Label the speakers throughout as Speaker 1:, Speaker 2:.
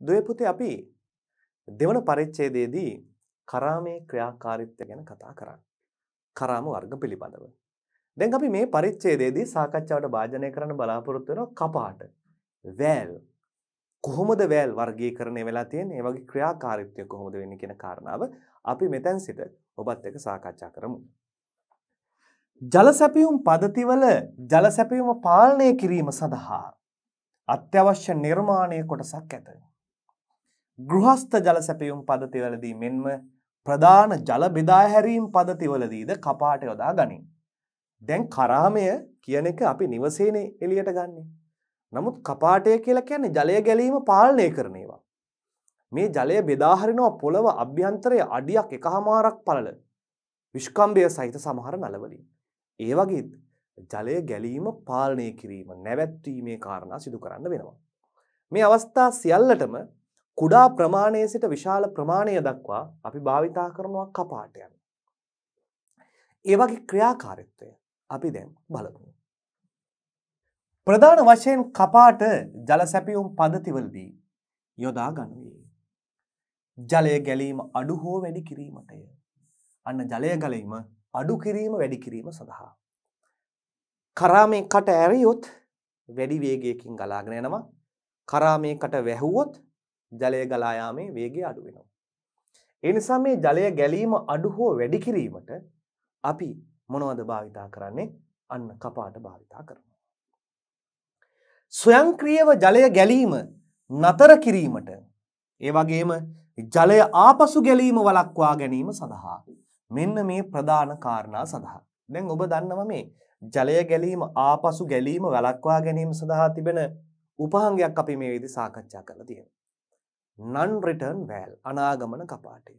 Speaker 1: දුවේ පුතේ අපි දෙවන පරිච්ඡේදයේදී කරාමේ ක්‍රියාකාරීත්වය ගැන කතා කරන්නේ. කරාම වර්ග පිළිබඳව. දැන් අපි මේ පරිච්ඡේදයේදී සාකච්ඡාවට භාජනය කරන්න බලාපොරොත්තු වෙනවා කපාට. වෑල් කොහොමද වෑල් වර්ගීකරණය වෙලා තියෙන්නේ? ඒ වගේ ක්‍රියාකාරීත්වය කොහොමද වෙන්නේ කියන කාරණාව අපි මෙතෙන් සිට ඔබත් එක්ක සාකච්ඡා කරමු. ජල සැපයුම් පද්ධතිවල ජල සැපයුම පාලනය කිරීම සඳහා අත්‍යවශ්‍ය නිර්මාණය කොටසක් ඇත. ගෘහස්ත ජල සැපයුම් පද්ධතිවලදී මෙන්ම ප්‍රධාන ජල බෙදා හැරීම් පද්ධතිවලදීද කපාට යොදා ගනින්. දැන් කරාමය කියන එක අපි නිවසේනේ එළියට ගන්නෙ. නමුත් කපාටය කියලා කියන්නේ ජලය ගැලීම පාලනය කරන ඒවා. මේ ජලය බෙදා හරිනවා පොළව අභ්‍යන්තරයේ අඩියක් එකහමාරක් පළල විශ්කම්භය සහිත සමහර නලවලින්. ඒ වගේ ජලය ගැලීම පාලනය කිරීම නැවැත්වීමේ කාරණා සිදු කරන්න වෙනවා. මේ අවස්ථා සියල්ලටම කුඩා ප්‍රමාණය සිට විශාල ප්‍රමාණය දක්වා අපි භාවිතා කරනවා කපාටයන්. ඒ වගේ ක්‍රියාකාරීත්වය අපි දැන් බලමු. ප්‍රධාන වශයෙන් කපාට ජල සැපියුම් පද්ධතිවලදී යොදා ගනුවේ. ජලය ගැලීම අඩු හෝ වැඩි කිරීමටය. අන්න ජලය ගලීම අඩු කිරීම වැඩි කිරීම සඳහා. කරාමේ කට ඇරියොත් වැඩි වේගයකින් ගලාගෙන යනවා. කරාමේ කට වැහුවොත් ජලය ගලා යාමේ වේගය අඩු වෙනවා. ඒ නිසා මේ ජලය ගැලීම අඩු හෝ වැඩි කිරීමට අපි මොනවද භාවිතා කරන්නේ? අන්න කපාට භාවිතා කරනවා. ස්වයංක්‍රීයව ජලය ගැලීම නතර කිරීමට ඒ වගේම ජලය ආපසු ගැලීම වළක්වා ගැනීම සඳහා මෙන්න මේ ප්‍රධාන කාරණා සඳහා දැන් ඔබ දන්නව මේ ජලය ගැලීම ආපසු ගැලීම වළක්වා ගැනීම සඳහා තිබෙන උපහංගයක් අපි මේ විදි සාකච්ඡා කරලා තියෙනවා. Non return valve අනාගමන කපාටය.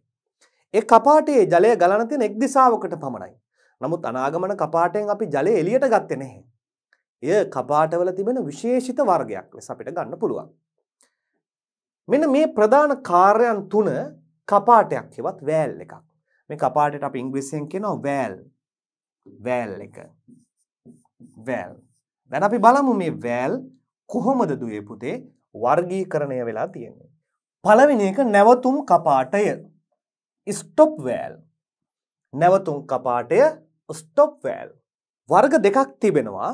Speaker 1: ඒ කපාටයේ ජලය ගලන තියෙන එක් දිශාවකට පමණයි. නමුත් අනාගමන කපාටයෙන් අපි ජලය එළියට ගත්තේ නැහැ. එය කපාටවල තිබෙන විශේෂිත වර්ගයක් ලෙස අපිට ගන්න පුළුවන්. මෙන්න මේ ප්‍රධාන කාර්යයන් තුන කපාටයක් හෙවත් වෑල් එකක්. මේ කපාටට අපි ඉංග්‍රීසියෙන් කියනවා වෑල්. වෑල් එක. වෑල්. දැන් අපි බලමු මේ වෑල් කොහොමද දුවේ පුතේ වර්ගීකරණය වෙලා තියෙන්නේ. පළවෙනි එක නැවතුම් කපාටය. Stop valve. නැවතුම් කපාටය ස්ටොප් වෑල්. වර්ග දෙකක් තිබෙනවා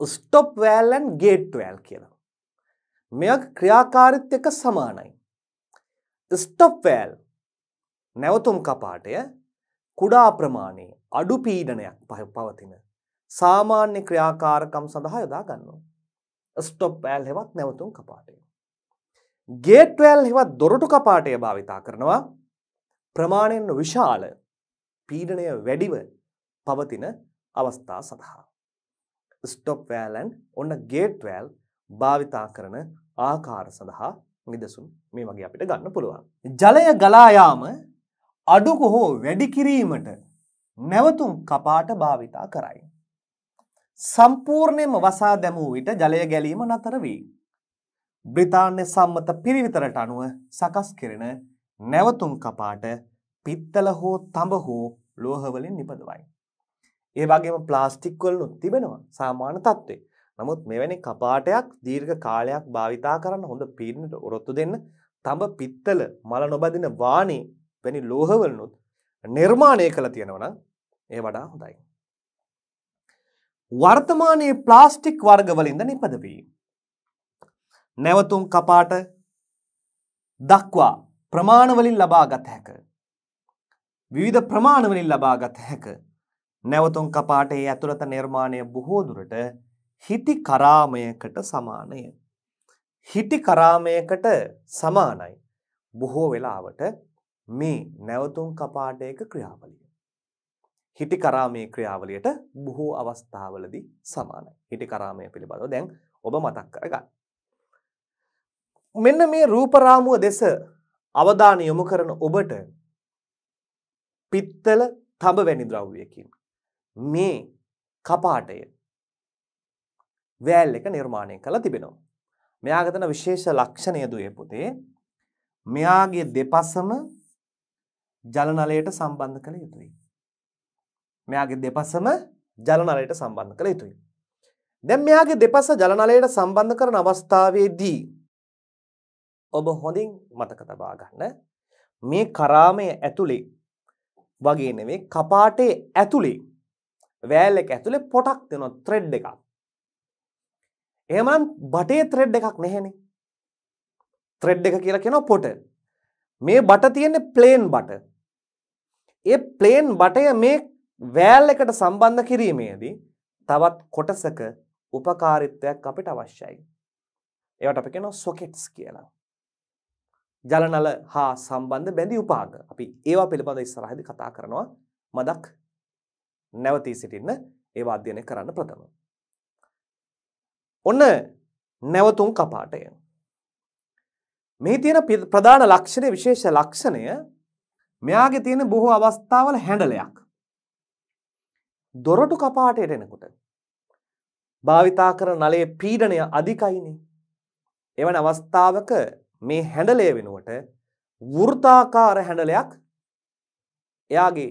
Speaker 1: ස්ටොප් වෑල්ලන් ගේට් වෑල් කියලා. මෙයක් ක්‍රියාකාරිත් එක සමානයි. ස්ටොප් වෑල් නැවතුම් කපාටය කුඩා ප්‍රමාණයේ අඩු පීඩනයක් පවතින සාමාන්‍ය ක්‍රියාකාරකම් සඳහා යොදා ගන්නවා. ස්ටොප් වෑල් හෙවත් නැවතුම් කපාටය. ගේට් වෑල් හෙවත් දොරටු කපාටය භාවිතා කරනවා ප්‍රමාණයෙන් විශාල පීඩනය වැඩිව පවතින අවස්ථා සඳහා. ස්ටොප් වෑලන් ඔන්න ගේට් වෑල් භාවිතා කරන ආකාර සඳහා නිදසුන් මේ වගේ අපිට ගන්න පුළුවන්. ජලය ගලායාම අඩුක හෝ වැඩි කිරීමට නැවතුම් කපාට භාවිතා කරයි. සම්පූර්ණයෙන්ම වසා දැමූ විට ජලය ගැලීම නතර වී. බ්‍රිතාන්‍ය සම්මත පිරිවිතරට අනුව සකස් කෙරෙන නැවතුම් කපාට පිත්තල හෝ තඹ හෝ ලෝහවලින් නිපදවයි. ඒ වගේම ප්ලාස්ටික් වලනුත් තිබෙනවා සාමාන්‍ය තත්ත්වේ. නමුත් මෙවැනි කපාටයක් දීර්ඝ කාලයක් භාවිතා කරන්න හොඳ පීඩනට ඔරොත්තු දෙන්න තඹ පිත්තල මල නොබදින වාණේ වැනි ලෝහවලනුත් නිර්මාණය කළ තියෙනවා නම් ඒ වඩා හොඳයි. වර්තමානයේ ප්ලාස්ටික් වර්ගවලින්ද නිපදවී. නැවතුම් කපාට දක්වා ප්‍රමාණවලින් ලබා ගත හැක. විවිධ ප්‍රමාණවලින් ලබා ගත හැක. නැවතුම් කපාටේ ඇතුළත නිර්මාණය බොහෝ දුරට හිටි කරාමයකට සමානය. හිටි කරාමයකට සමානයි. බොහෝ වෙලාවට මේ නැවතුම් කපාටයක ක්‍රියාවලිය. හිටි කරාමේ ක්‍රියාවලියට බොහෝ අවස්ථාවලදී සමානයි. හිටි කරාමය පිළිබඳව දැන් ඔබ මතක් කරගන්න. මෙන්න මේ රූපරාමුව දෙස අවධානය යොමු කරන ඔබට පිත්තල තඹ වැනි ද්‍රව්‍යයකින් මේ කපාටය වෑල් එක නිර්මාණය කළ තිබෙනවා. මෙයාගතන විශේෂ ලක්ෂණය දුවේ පුතේ මෙයාගේ දෙපසම ජලනලයට සම්බන්ධ කළ යුතුයි. මෙයාගේ දෙපසම ජලනලයට සම්බන්ධ කළ යුතුයි. දැන් මෙයාගේ දෙපස ජලනලයට සම්බන්ධ කරන අවස්ථාවේදී ඔබ හොඳින් මතක තබා ගන්න මේ කරාමය ඇතුලේ වගේ නෙවෙයි කපාටේ ඇතුලේ වෑල් එක ඇතුලේ පොටක් දෙනවා ත්‍රෙඩ් එකක්. එහෙමනම් බටේ ත්‍රෙඩ් එකක් නැහෙනේ. ත්‍රෙඩ් එක කියලා කියනවා පොට. මේ බට තියෙන්නේ ප්ලේන් බට. ඒ ප්ලේන් බටය මේ වෑල් එකට සම්බන්ධ කිරීමේදී තවත් කොටසක උපකාරිත්වයක් අපිට අවශ්‍යයි. ඒවට අපි කියනවා සොකට්ස් කියලා. ජලනල හා සම්බන්ධ බැඳි උපාග. අපි ඒවා පිළිබඳ ඉස්සරහදී කතා කරනවා. මදක් නැවතී සිටින්න ඒවා අධ්‍යයනය කරන්න ප්‍රථම. ඔන්න නැවතුම් කපාටය. මේ තියෙන ප්‍රධාන ලක්ෂණය විශේෂ ලක්ෂණය මෙයාගේ තියෙන බොහෝ අවස්ථාවල හැඩලයක්. දොරටු කපාටයට එනකොට භාවිතා කරන නලයේ පීඩනය අධිකයිනේ. එවන අවස්ථාවක මේ හැඩලය වෙනුවට වෘතාකාර හැඩලයක් එයාගේ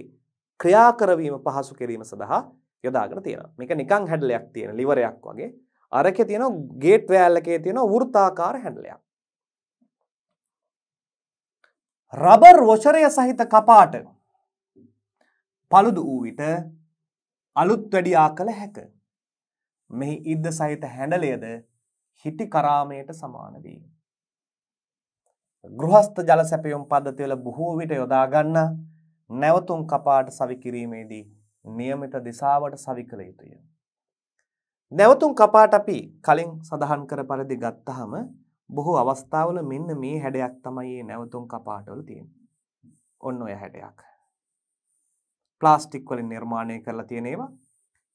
Speaker 1: ක්‍රියා කරවීම පහසු කිරීම සඳහා යොදාගෙන තියෙනවා. මේක නිකන් හැඩලයක් තියෙන liverයක් වගේ. අරකේ තියෙන ගේට් වෑල් එකේ තියෙන වෘතාකාර හැඩලයක්. රබර් වොෂරය සහිත කපාට paludu වූ විට අලුත් වැඩියා කළ හැක. මෙහි ඉද්ද සහිත හැඩලයද හිටි කරාමයට සමාන වේ. ගෘහස්ත ජල සැපයුම් පද්ධතිවල බොහෝ විට යොදා ගන්නා නැවතුම් කපාට සවි කිරීමේදී නියමිත දිශාවට සවි කළ යුතුය. නැවතුම් කපාට අපි කලින් සඳහන් කර පරිදි ගත්තහම බොහෝ අවස්ථාවල මෙන්න මේ හැඩයක් තමයි මේ නැවතුම් කපාටවල තියෙන්නේ. ඔන්න ඔය හැඩයක්. ප්ලාස්ටික් වලින් නිර්මාණය කරලා තියෙන ඒවා.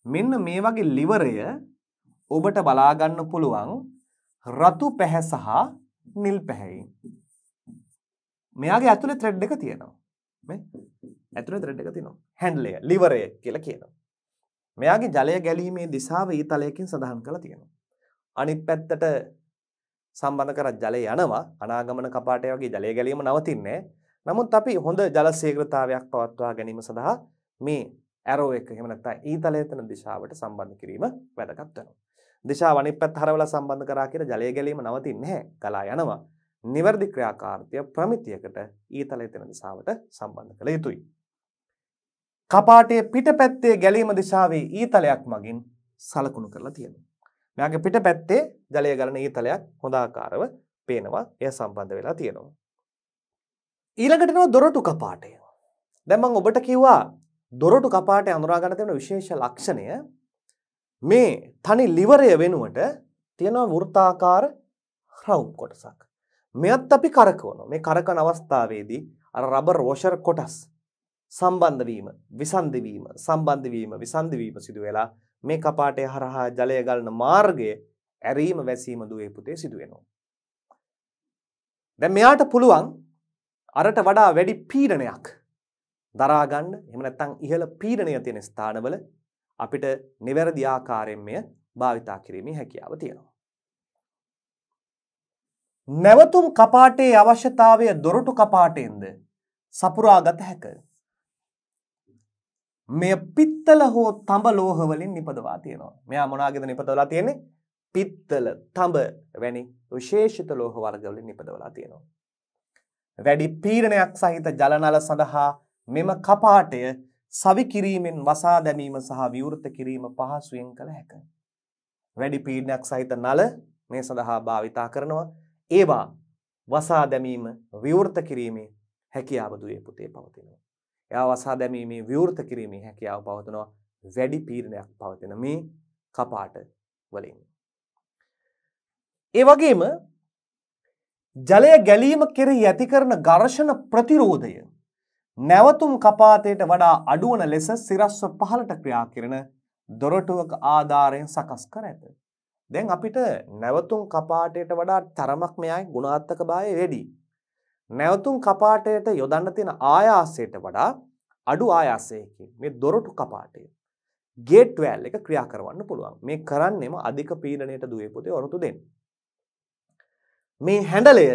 Speaker 1: මෙන්න මේ වගේ liverය ඔබට බලා ගන්න පුළුවන් රතු පැහැ සහ නිල් පැහැයෙන්. මෙයාගේ ඇතුලේ ත්‍රෙඩ් එක තියෙනවා. මේ ඇතුලේ ත්‍රෙඩ් එක තියෙනවා. හැන්ඩ්ලය, liverය කියලා කියනවා. මෙයාගේ ජලය ගැලීමේ දිශාව ඊතලයකින් සඳහන් කරලා තියෙනවා. අනිත් පැත්තට සම්බන්ධ කර ජලය යනවා අනාගමන කපාටය වගේ ජලය ගැලීම නවතින්නේ නමුත් අපි හොඳ ජල ශීඝ්‍රතාවයක් පවත්වා ගැනීම සඳහා මේ ඇරෝ එක එහෙම නැත්නම් ඊතලයේ තන දිශාවට සම්බන්ධ කිරීම වැදගත් වෙනවා. දිශාව අනිත් පැත්ත හරවලා සම්බන්ධ කරා කියලා ජලය ගැලීම නවතින්නේ නැහැ. ගලා යනවා. නිවැරදි ක්‍රියාකාරීත්වය ප්‍රමිතියකට ඊතලයේ තන දිශාවට සම්බන්ධ කළ යුතුයි. කපාටයේ පිටපැත්තේ ගැලීම දිශාවේ ඊතලයක් මගින් සලකුණු කරලා තියෙනවා. මෙයාගේ පිටපැත්තේ ජලය ගලන ඊතලයක් හොඳාකාරව පේනවා. එය සම්බන්ධ වෙලා තියෙනවා. ඊළඟට එනවා දොරටු කපාටය. දැන් මම ඔබට කිව්වා දොරටු කපාටය අඳුරා ගන්න තියෙන විශේෂ ලක්ෂණය මේ තනි liverය වෙනුවට තියෙනවා වෘත්තාකාර රවුම් කොටසක්. මෙයත් අපි කරකවනවා. මේ කරකන අවස්ථාවේදී අර රබර් වොෂර් කොටස් සම්බන්ධ වීම, විසන්ධි වීම, සම්බන්ධ වීම, විසන්ධි වීම සිදු වෙලා මේ කපාටය හරහා ජලය ගලන මාර්ගය ඇරීම වැසීම දුවේ පුතේ සිදු වෙනවා. දැන් මෙයාට පුළුවන් අරට වඩා වැඩි පීඩනයක් දරා ගන්න. එහෙම නැත්නම් ඉහළ පීඩනය තියෙන ස්ථානවල අපිට නිවැරදි ආකාරයෙන් මෙය භාවිතා කිරීමේ හැකියාව තියෙනවා. නැවතුම් කපාටේ අවශ්‍යතාවය දොරටු කපාටයෙන්ද සපුරා ගත හැකිය. මෙය පිත්තල හෝ තඹ ලෝහ වලින් නිපදවා තියෙනවා. මෙයා මොනවාගේද නිපදවලා තියෙන්නේ? පිත්තල, තඹ වැනි විශේෂිත ලෝහ වර්ග වලින් නිපදවලා තියෙනවා. වැඩි පීඩනයක් සහිත ජලනල සඳහා මෙම කපාටය සවි කිරීමෙන් වසා දැමීම සහ විවෘත කිරීම පහසුවෙන් කළ හැකිය. වැඩි පීඩනයක් සහිත නල මේ සඳහා භාවිතා කරනවා. ඒවා වසා දැමීම විවෘත කිරීමේ හැකියාව දුවේ පුතේ පවතිනවා. එයා වසා දැමීමේ විවෘත කිරීමේ හැකියාව පවතිනවා වැඩි පීඩනයක් පවතින මේ කපාට වලින්. ඒ වගේම ජලය ගැලීම කෙරෙහි ඇති කරන ඝර්ෂණ ප්‍රතිරෝධය නැවතුම් කපාතයට වඩා අඩුවන ලෙස සිරස්ව පහළට ක්‍රියා කරන දොරටුවක ආධාරයෙන් සකස් කර ඇත. දැන් අපිට නැවතුම් කපාටයට වඩා තරමක් මෙයාගේ ගුණාත්මක භාවය වැඩි. නැවතුම් කපාටයට යොදන්න තියෙන ආයාසයට වඩා අඩු ආයාසයකින් මේ දොරටු කපාටය ගේට් වෑල් එක ක්‍රියා කරවන්න පුළුවන්. මේ කරන්නෙම අධික පීඩනයට දුවේ පුතේ ඔරොත්තු දෙන්න. මේ හැඩලය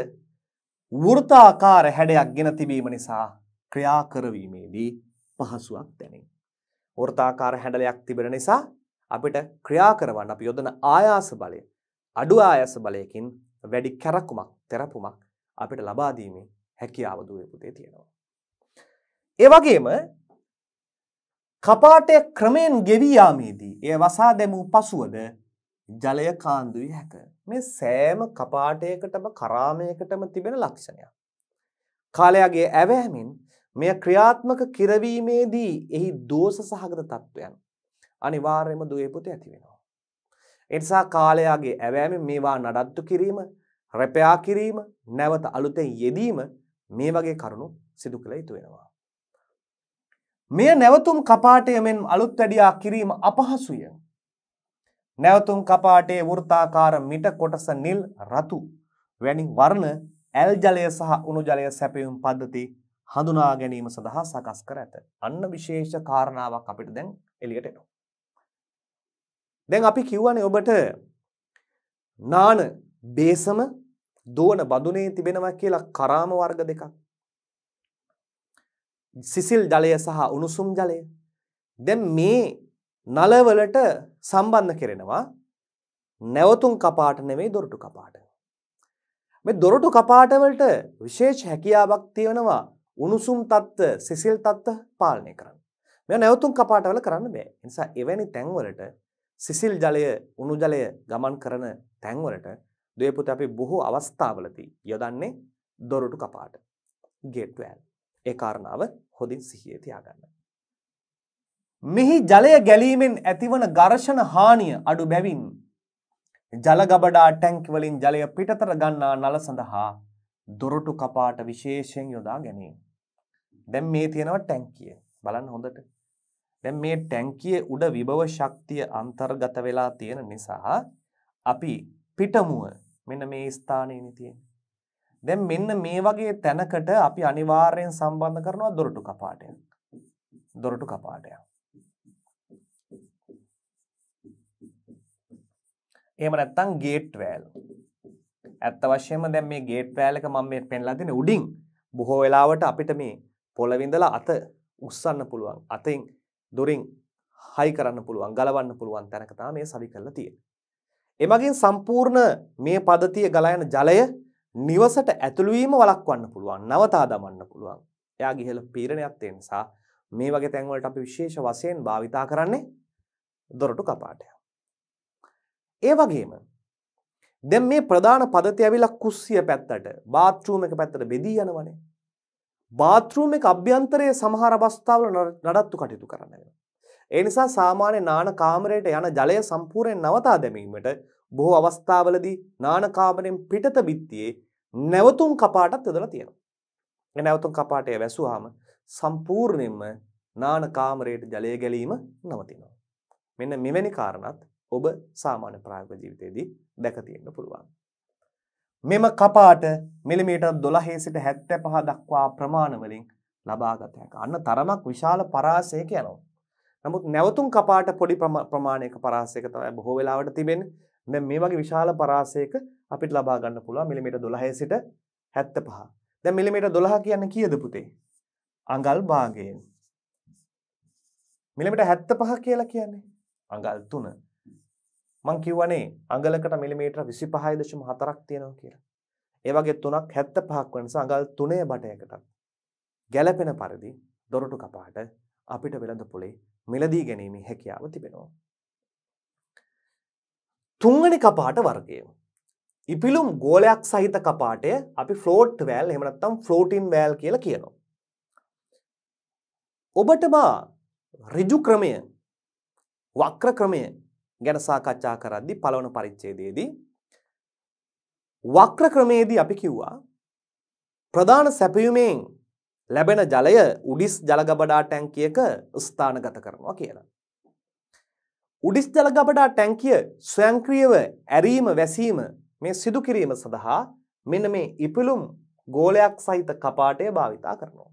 Speaker 1: වෘතාකාර හැඩයක් ගෙන තිබීම නිසා ක්‍රියා කරවීමේදී පහසුවක් දැනේ. වෘතාකාර හැඩලයක් තිබෙන නිසා අපිට ක්‍රියා කරවන්න අපි යොදන ආයාස බලය අඩු ආයාස බලයකින් වැඩි කැරකුමක් තෙරපුමක් අපිට ලබා දීමේ හැකියාව දුවේ පුතේ තියෙනවා. ඒ වගේම කපාටය ක්‍රමයෙන් ගෙවී යාමේදී එය වසා දැමූ පසුවද ජලය කාන්දුයි හැක. මේ සෑම කපාටයකටම කරාමයකටම තිබෙන ලක්ෂණයක්. කාලයාගේ ඇවෑමින් මෙය ක්‍රියාත්මක කිරවීමේදී එහි දෝෂ සහගත තත්ත්වයන් අනිවාර්යයෙන්ම දුවේ පුතේ ඇති වෙනවා. ඒ නිසා කාලයාගේ ඇවෑමෙන් මේවා නඩත්තු කිරීම, රැපයා කිරීම, නැවත අලුතෙන් යෙදීම මේ වගේ කරුණු සිදු කළ යුතු වෙනවා. මෙය නැවතුම් කපාටය මෙන් අලුත් වැඩියා කිරීම අපහසුය. නැවතුම් කපාටේ වෘත්තාකාර මිට කොටස නිල් රතු වැනි වර්ණ ඇල් ජලය සහ උණු ජලය සැපයුම් පද්ධති හඳුනා ගැනීම සඳහා සකස් කර ඇත. අන්න විශේෂ කාරණාවක් අපිට දැන් එළියට එනවා. දැන් අපි කිව්වනේ ඔබට නාන බේසම දෝන බදුනේ තිබෙනවා කියලා කරාම වර්ග දෙකක්. සිසිල් ජලය සහ උණුසුම් ජලය. දැන් මේ නලවලට සම්බන්ධ කෙරෙනවා නැවතුම් කපාට නෙවෙයි දොරටු කපාට. මේ දොරටු කපාටවලට විශේෂ හැකියාවක් තියෙනවා උණුසුම් තත්ත්ව සිසිල් තත්ත්ව පාලනය කරන්න. මේ නැවතුම් කපාටවල කරන්න බෑ. ඒ නිසා එවැනි තැන්වලට සිසිල් ජලය උණු ජලය ගමන් කරන තැන්වලට දෙයපුත අපි බොහෝ අවස්ථාවලදී යොදන්නේ දොරටු කපාට. Gate valve. ඒ කාරණාව හොඳින් සිහියේ තියාගන්න. මෙහි ජලය ගැලීමෙන් ඇතිවන ඝර්ෂණ හානිය අඩු බැවින් ජලගබඩා ටැංකි වලින් ජලය පිටතර ගන්නා නල සඳහා දොරටු කපාට විශේෂයෙන් යොදා ගැනීම. දැන් මේ තියෙනවා ටැංකිය. බලන්න හොඳට. දැන් මේ ටැංකියේ උඩ විභව ශක්තිය අන්තර්ගත වෙලා තියෙන නිසා අපි පිටමුව මෙන්න මේ ස්ථානයේනේ තියෙන්නේ. දැන් මෙන්න මේ වගේ තැනකට අපි අනිවාර්යෙන් සම්බන්ධ කරනවා දොරටු කපාටයක්. දොරටු කපාටයක්. එහෙම නැත්නම් ගේට් වෑල්. ඇත්ත වශයෙන්ම දැන් මේ ගේට් වෑල් එක මම මේ පෙන්ලා දෙන්නේ උඩින් බොහෝ වෙලාවට අපිට මේ පොළවින්දලා අත උස්සන්න පුළුවන්. අතෙන් දොරින් හයි කරන්න පුළුවන්, ගලවන්න පුළුවන් තැනක තමයි මේ සවි කරලා තියෙන්නේ. එමගින් සම්පූර්ණ මේ පද්ධතිය ගලා යන ජලය නිවසට ඇතුළු වීම වළක්වන්න පුළුවන්, නවතා දමන්න පුළුවන්. එයා ගිහල පීරණයක් තියෙන නිසා මේ වගේ තැන්වලට අපි විශේෂ වශයෙන් භාවිතා කරන්නේ දොරටු කපාටය. ඒ වගේම දැන් මේ ප්‍රධාන පදති ඇවිල්ලා කුස්සිය පැත්තට බාත්රූම් එක පැත්තට බෙදී යනවනේ. බාත්රූම් එක අභ්‍යන්තරයේ සමහර අවස්ථාවල නඩත්තු කටයුතු කරන්න වෙනවා. ඒ නිසා සාමාන්‍ය නාන කාමරයට යන ජලය සම්පූර්ණයෙන් නවතා දැමීමට බොහෝ අවස්ථාවලදී නාන කාමරයෙන් පිටත බිත්තියේ නැවතුම් කපාටත් යොදලා තියෙනවා. ඒ නැවතුම් කපාටය වැසුවාම සම්පූර්ණයෙන්ම නාන කාමරයට ජලය ගැලීම නවතිනවා. මෙන්න මෙවැනි කාරණත් ඔබ සාමාන්‍ය ප්‍රායෝගික ජීවිතයේදී දැක තියෙන්න පුළුවන්. මෙම කපාට මිලිමීටර් 12 සිට 75 දක්වා ප්‍රමාණ වලින් ලබාගත හැක. අන්න තරමක් විශාල පරාසයක යනවා. නමුත් නැවතුම් කපාට පොඩි ප්‍රමාණයක පරාසයක තමයි බොහෝ වෙලාවට තිබෙන්නේ. දැන් මේ වගේ විශාල පරාසයක අපිට ලබා ගන්න පුළුවන් මිලිමීටර් 12 සිට 75. දැන් මිලිමීටර් 12 කියන්නේ කීයද පුතේ? අඟල් භාගයෙන්. මිලිමීටර් 75 කියලා කියන්නේ අඟල් 3. මං කිව්වනේ අඟලකට මිලිමීටර 25.4ක් තියෙනවා කියලා. ඒ වගේ තුනක් 75ක් වෙන නිසා අඟල් 3 බටයකට ගැළපෙන පරිදි දොරටු කපාට අපිට වෙළඳ පොලේ මිලදී ගැනීමේ හැකියාව තිබෙනවා. තුන්වෙනි කපාට වර්ගය. ඉපිලුම් ගෝලයක් සහිත කපාටය අපි ෆ්ලෝට් වෑල් එහෙම නැත්නම් ෆ්ලෝටින් වෑල් කියලා කියනවා. ඔබටම ඍජු ක්‍රමය වක්‍ර ක්‍රමය ගැන සාකච්ඡා කරද්දී පළවන පරිච්ඡේදයේදී වක්‍ර ක්‍රමයේදී අපි කිව්වා ප්‍රධාන සැපයුමෙන් ලැබෙන ජලය උඩිස් ජලගබඩා ටැංකියක ස්ථානගත කරනවා කියලා. උඩිස් ජලගබඩා ටැංකිය ස්වයංක්‍රීයව ඇරීම වැසීම මේ සිදු කිරීම සඳහා මෙන්න මේ ඉපිලුම් ගෝලයක් සහිත කපාටය භාවිතා කරනවා.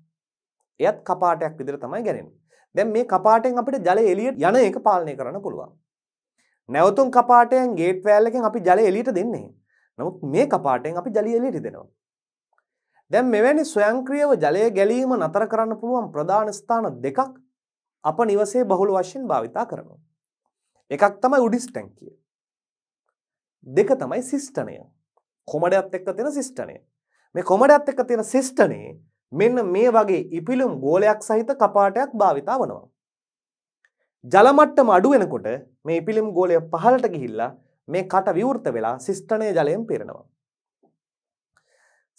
Speaker 1: එයත් කපාටයක් විදිහට තමයි ගන්නේ. දැන් මේ කපාටෙන් අපිට ජලය එළියට යන එක පාලනය කරන්න පුළුවන්. නැවතුම් කපාටයෙන් ගේට් වෑල් එකෙන් අපි ජලය එළියට දෙන්නේ. නමුත් මේ කපාටෙන් අපි ජලය එළියට දෙනවා. දැන් මෙවැනි ස්වයංක්‍රීයව ජලය ගැලීම නතර කරන්න පුළුවන් ප්‍රධාන ස්ථාන දෙකක් අප නිවසේ බහුල වශයෙන් භාවිතා කරනවා. එකක් තමයි උඩිස් ටැංකිය. දෙක තමයි සිස්ටනය. කොමඩයත් එක්ක තියෙන සිස්ටනය. මේ කොමඩත් එක්ක තියෙන සිස්ටනේ මෙන්න මේ වගේ ඉපිලුම් ගෝලයක් සහිත කපාටයක් භාවිතා වනවා. ජල මට්ටම අඩු වෙනකොට මේ ඉපිලිම් ගෝලය පහළට ගිහිල්ලා මේ කට විවෘත වෙලා සිස්ටනය ජලයෙන් පිරෙනවා.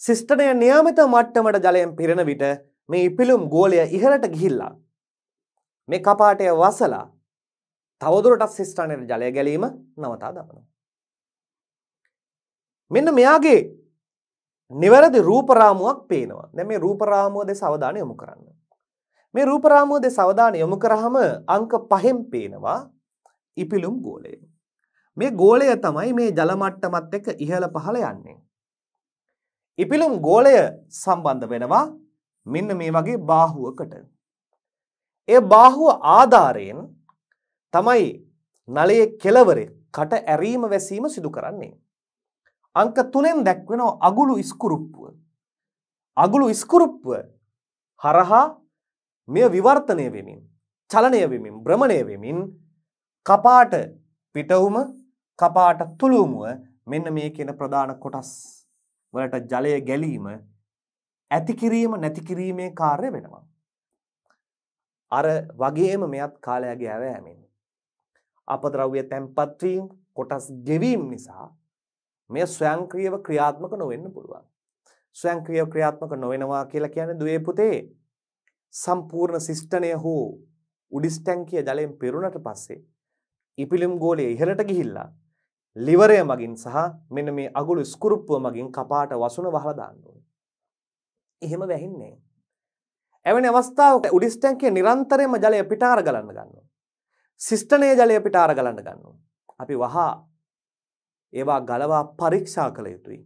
Speaker 1: සිස්ටනය නියමිත මට්ටමට ජලයෙන් පිරෙන විට මේ ඉපිලුම් ගෝලය ඉහළට ගිහිල්ලා මේ කපාටය වසලා තවදුරටත් සිස්ටනයට ජලය ගැලීම නවතා දමනවා. මෙන්න මෙයාගේ නිවැරදි රූපරාමුවක් පේනවා. දැන් මේ රූපරාමුව දෙස අවධානය යොමු කරන්න. මේ රූපරාමුව දෙස අවධානය යොමු කරාම අංක 5න් පේනවා ඉපිලුම් ගෝලය. මේ ගෝලය තමයි මේ ජල මට්ටමත් එක්ක ඉහළ පහළ යන්නේ. ඉපිලුම් ගෝලය සම්බන්ධ වෙනවා මෙන්න මේ වගේ බාහුවකට. ඒ බාහුව ආධාරයෙන් තමයි නලයේ කෙලවරේ කට ඇරීම වැසීම සිදු කරන්නේ. අංක 3ෙන් දැක්වෙනවා අගුළු ඉස්කුරුප්පුව. අගුළු ඉස්කුරුප්පුව හරහා මෙය විවර්තනය වෙමින් චලනය වෙමින් භ්‍රමණය වෙමින් කපාට පිටවුම කපාට තුළුමුව මෙන්න මේ කියන ප්‍රධාන කොටස් වලට ජලය ගැලීම ඇතිකිරීම නැතිකිරීමේ කාර්ය වෙනවා. අර වගේම මෙයත් කාලයගේ ඇවෑමින්. අපද්‍රව්‍ය තැන්පත්වීම් කොටස් ගෙවීම් නිසා මෙය ස්වයංක්‍රියව ක්‍රියාත්මක නොවෙන්න පුළුවන්. ස්වයංක්‍රියව ක්‍රියාත්මක නොවෙනවා කියලා කියන්නේ දුවේ පුතේ සම්පූර්ණ සිස්ටනය හෝ උඩිස්ටැංකිය ජලයෙන් පෙරුණට පස්සේ ඉපිලිම් ගෝලය ඉහළට ගිහිල්ලා ලිවරය මගින් සහ මෙන්න මේ අගුළු ස්කුරුප්පුව මගින් කපාට වසුන වහලා දාන්න ඕනේ. එහෙම වැහින්නේ. එවැනි අවස්ථාවක උඩිස්ටැංකිය නිරන්තරයෙන්ම ජලය පිටාර ගලන්න ගන්නවා. සිස්ටනයේ ජලය පිටාර ගලන්න ගන්නවා. අපි වහා ඒවා ගලවා පරීක්ෂා කළ යුතුයි.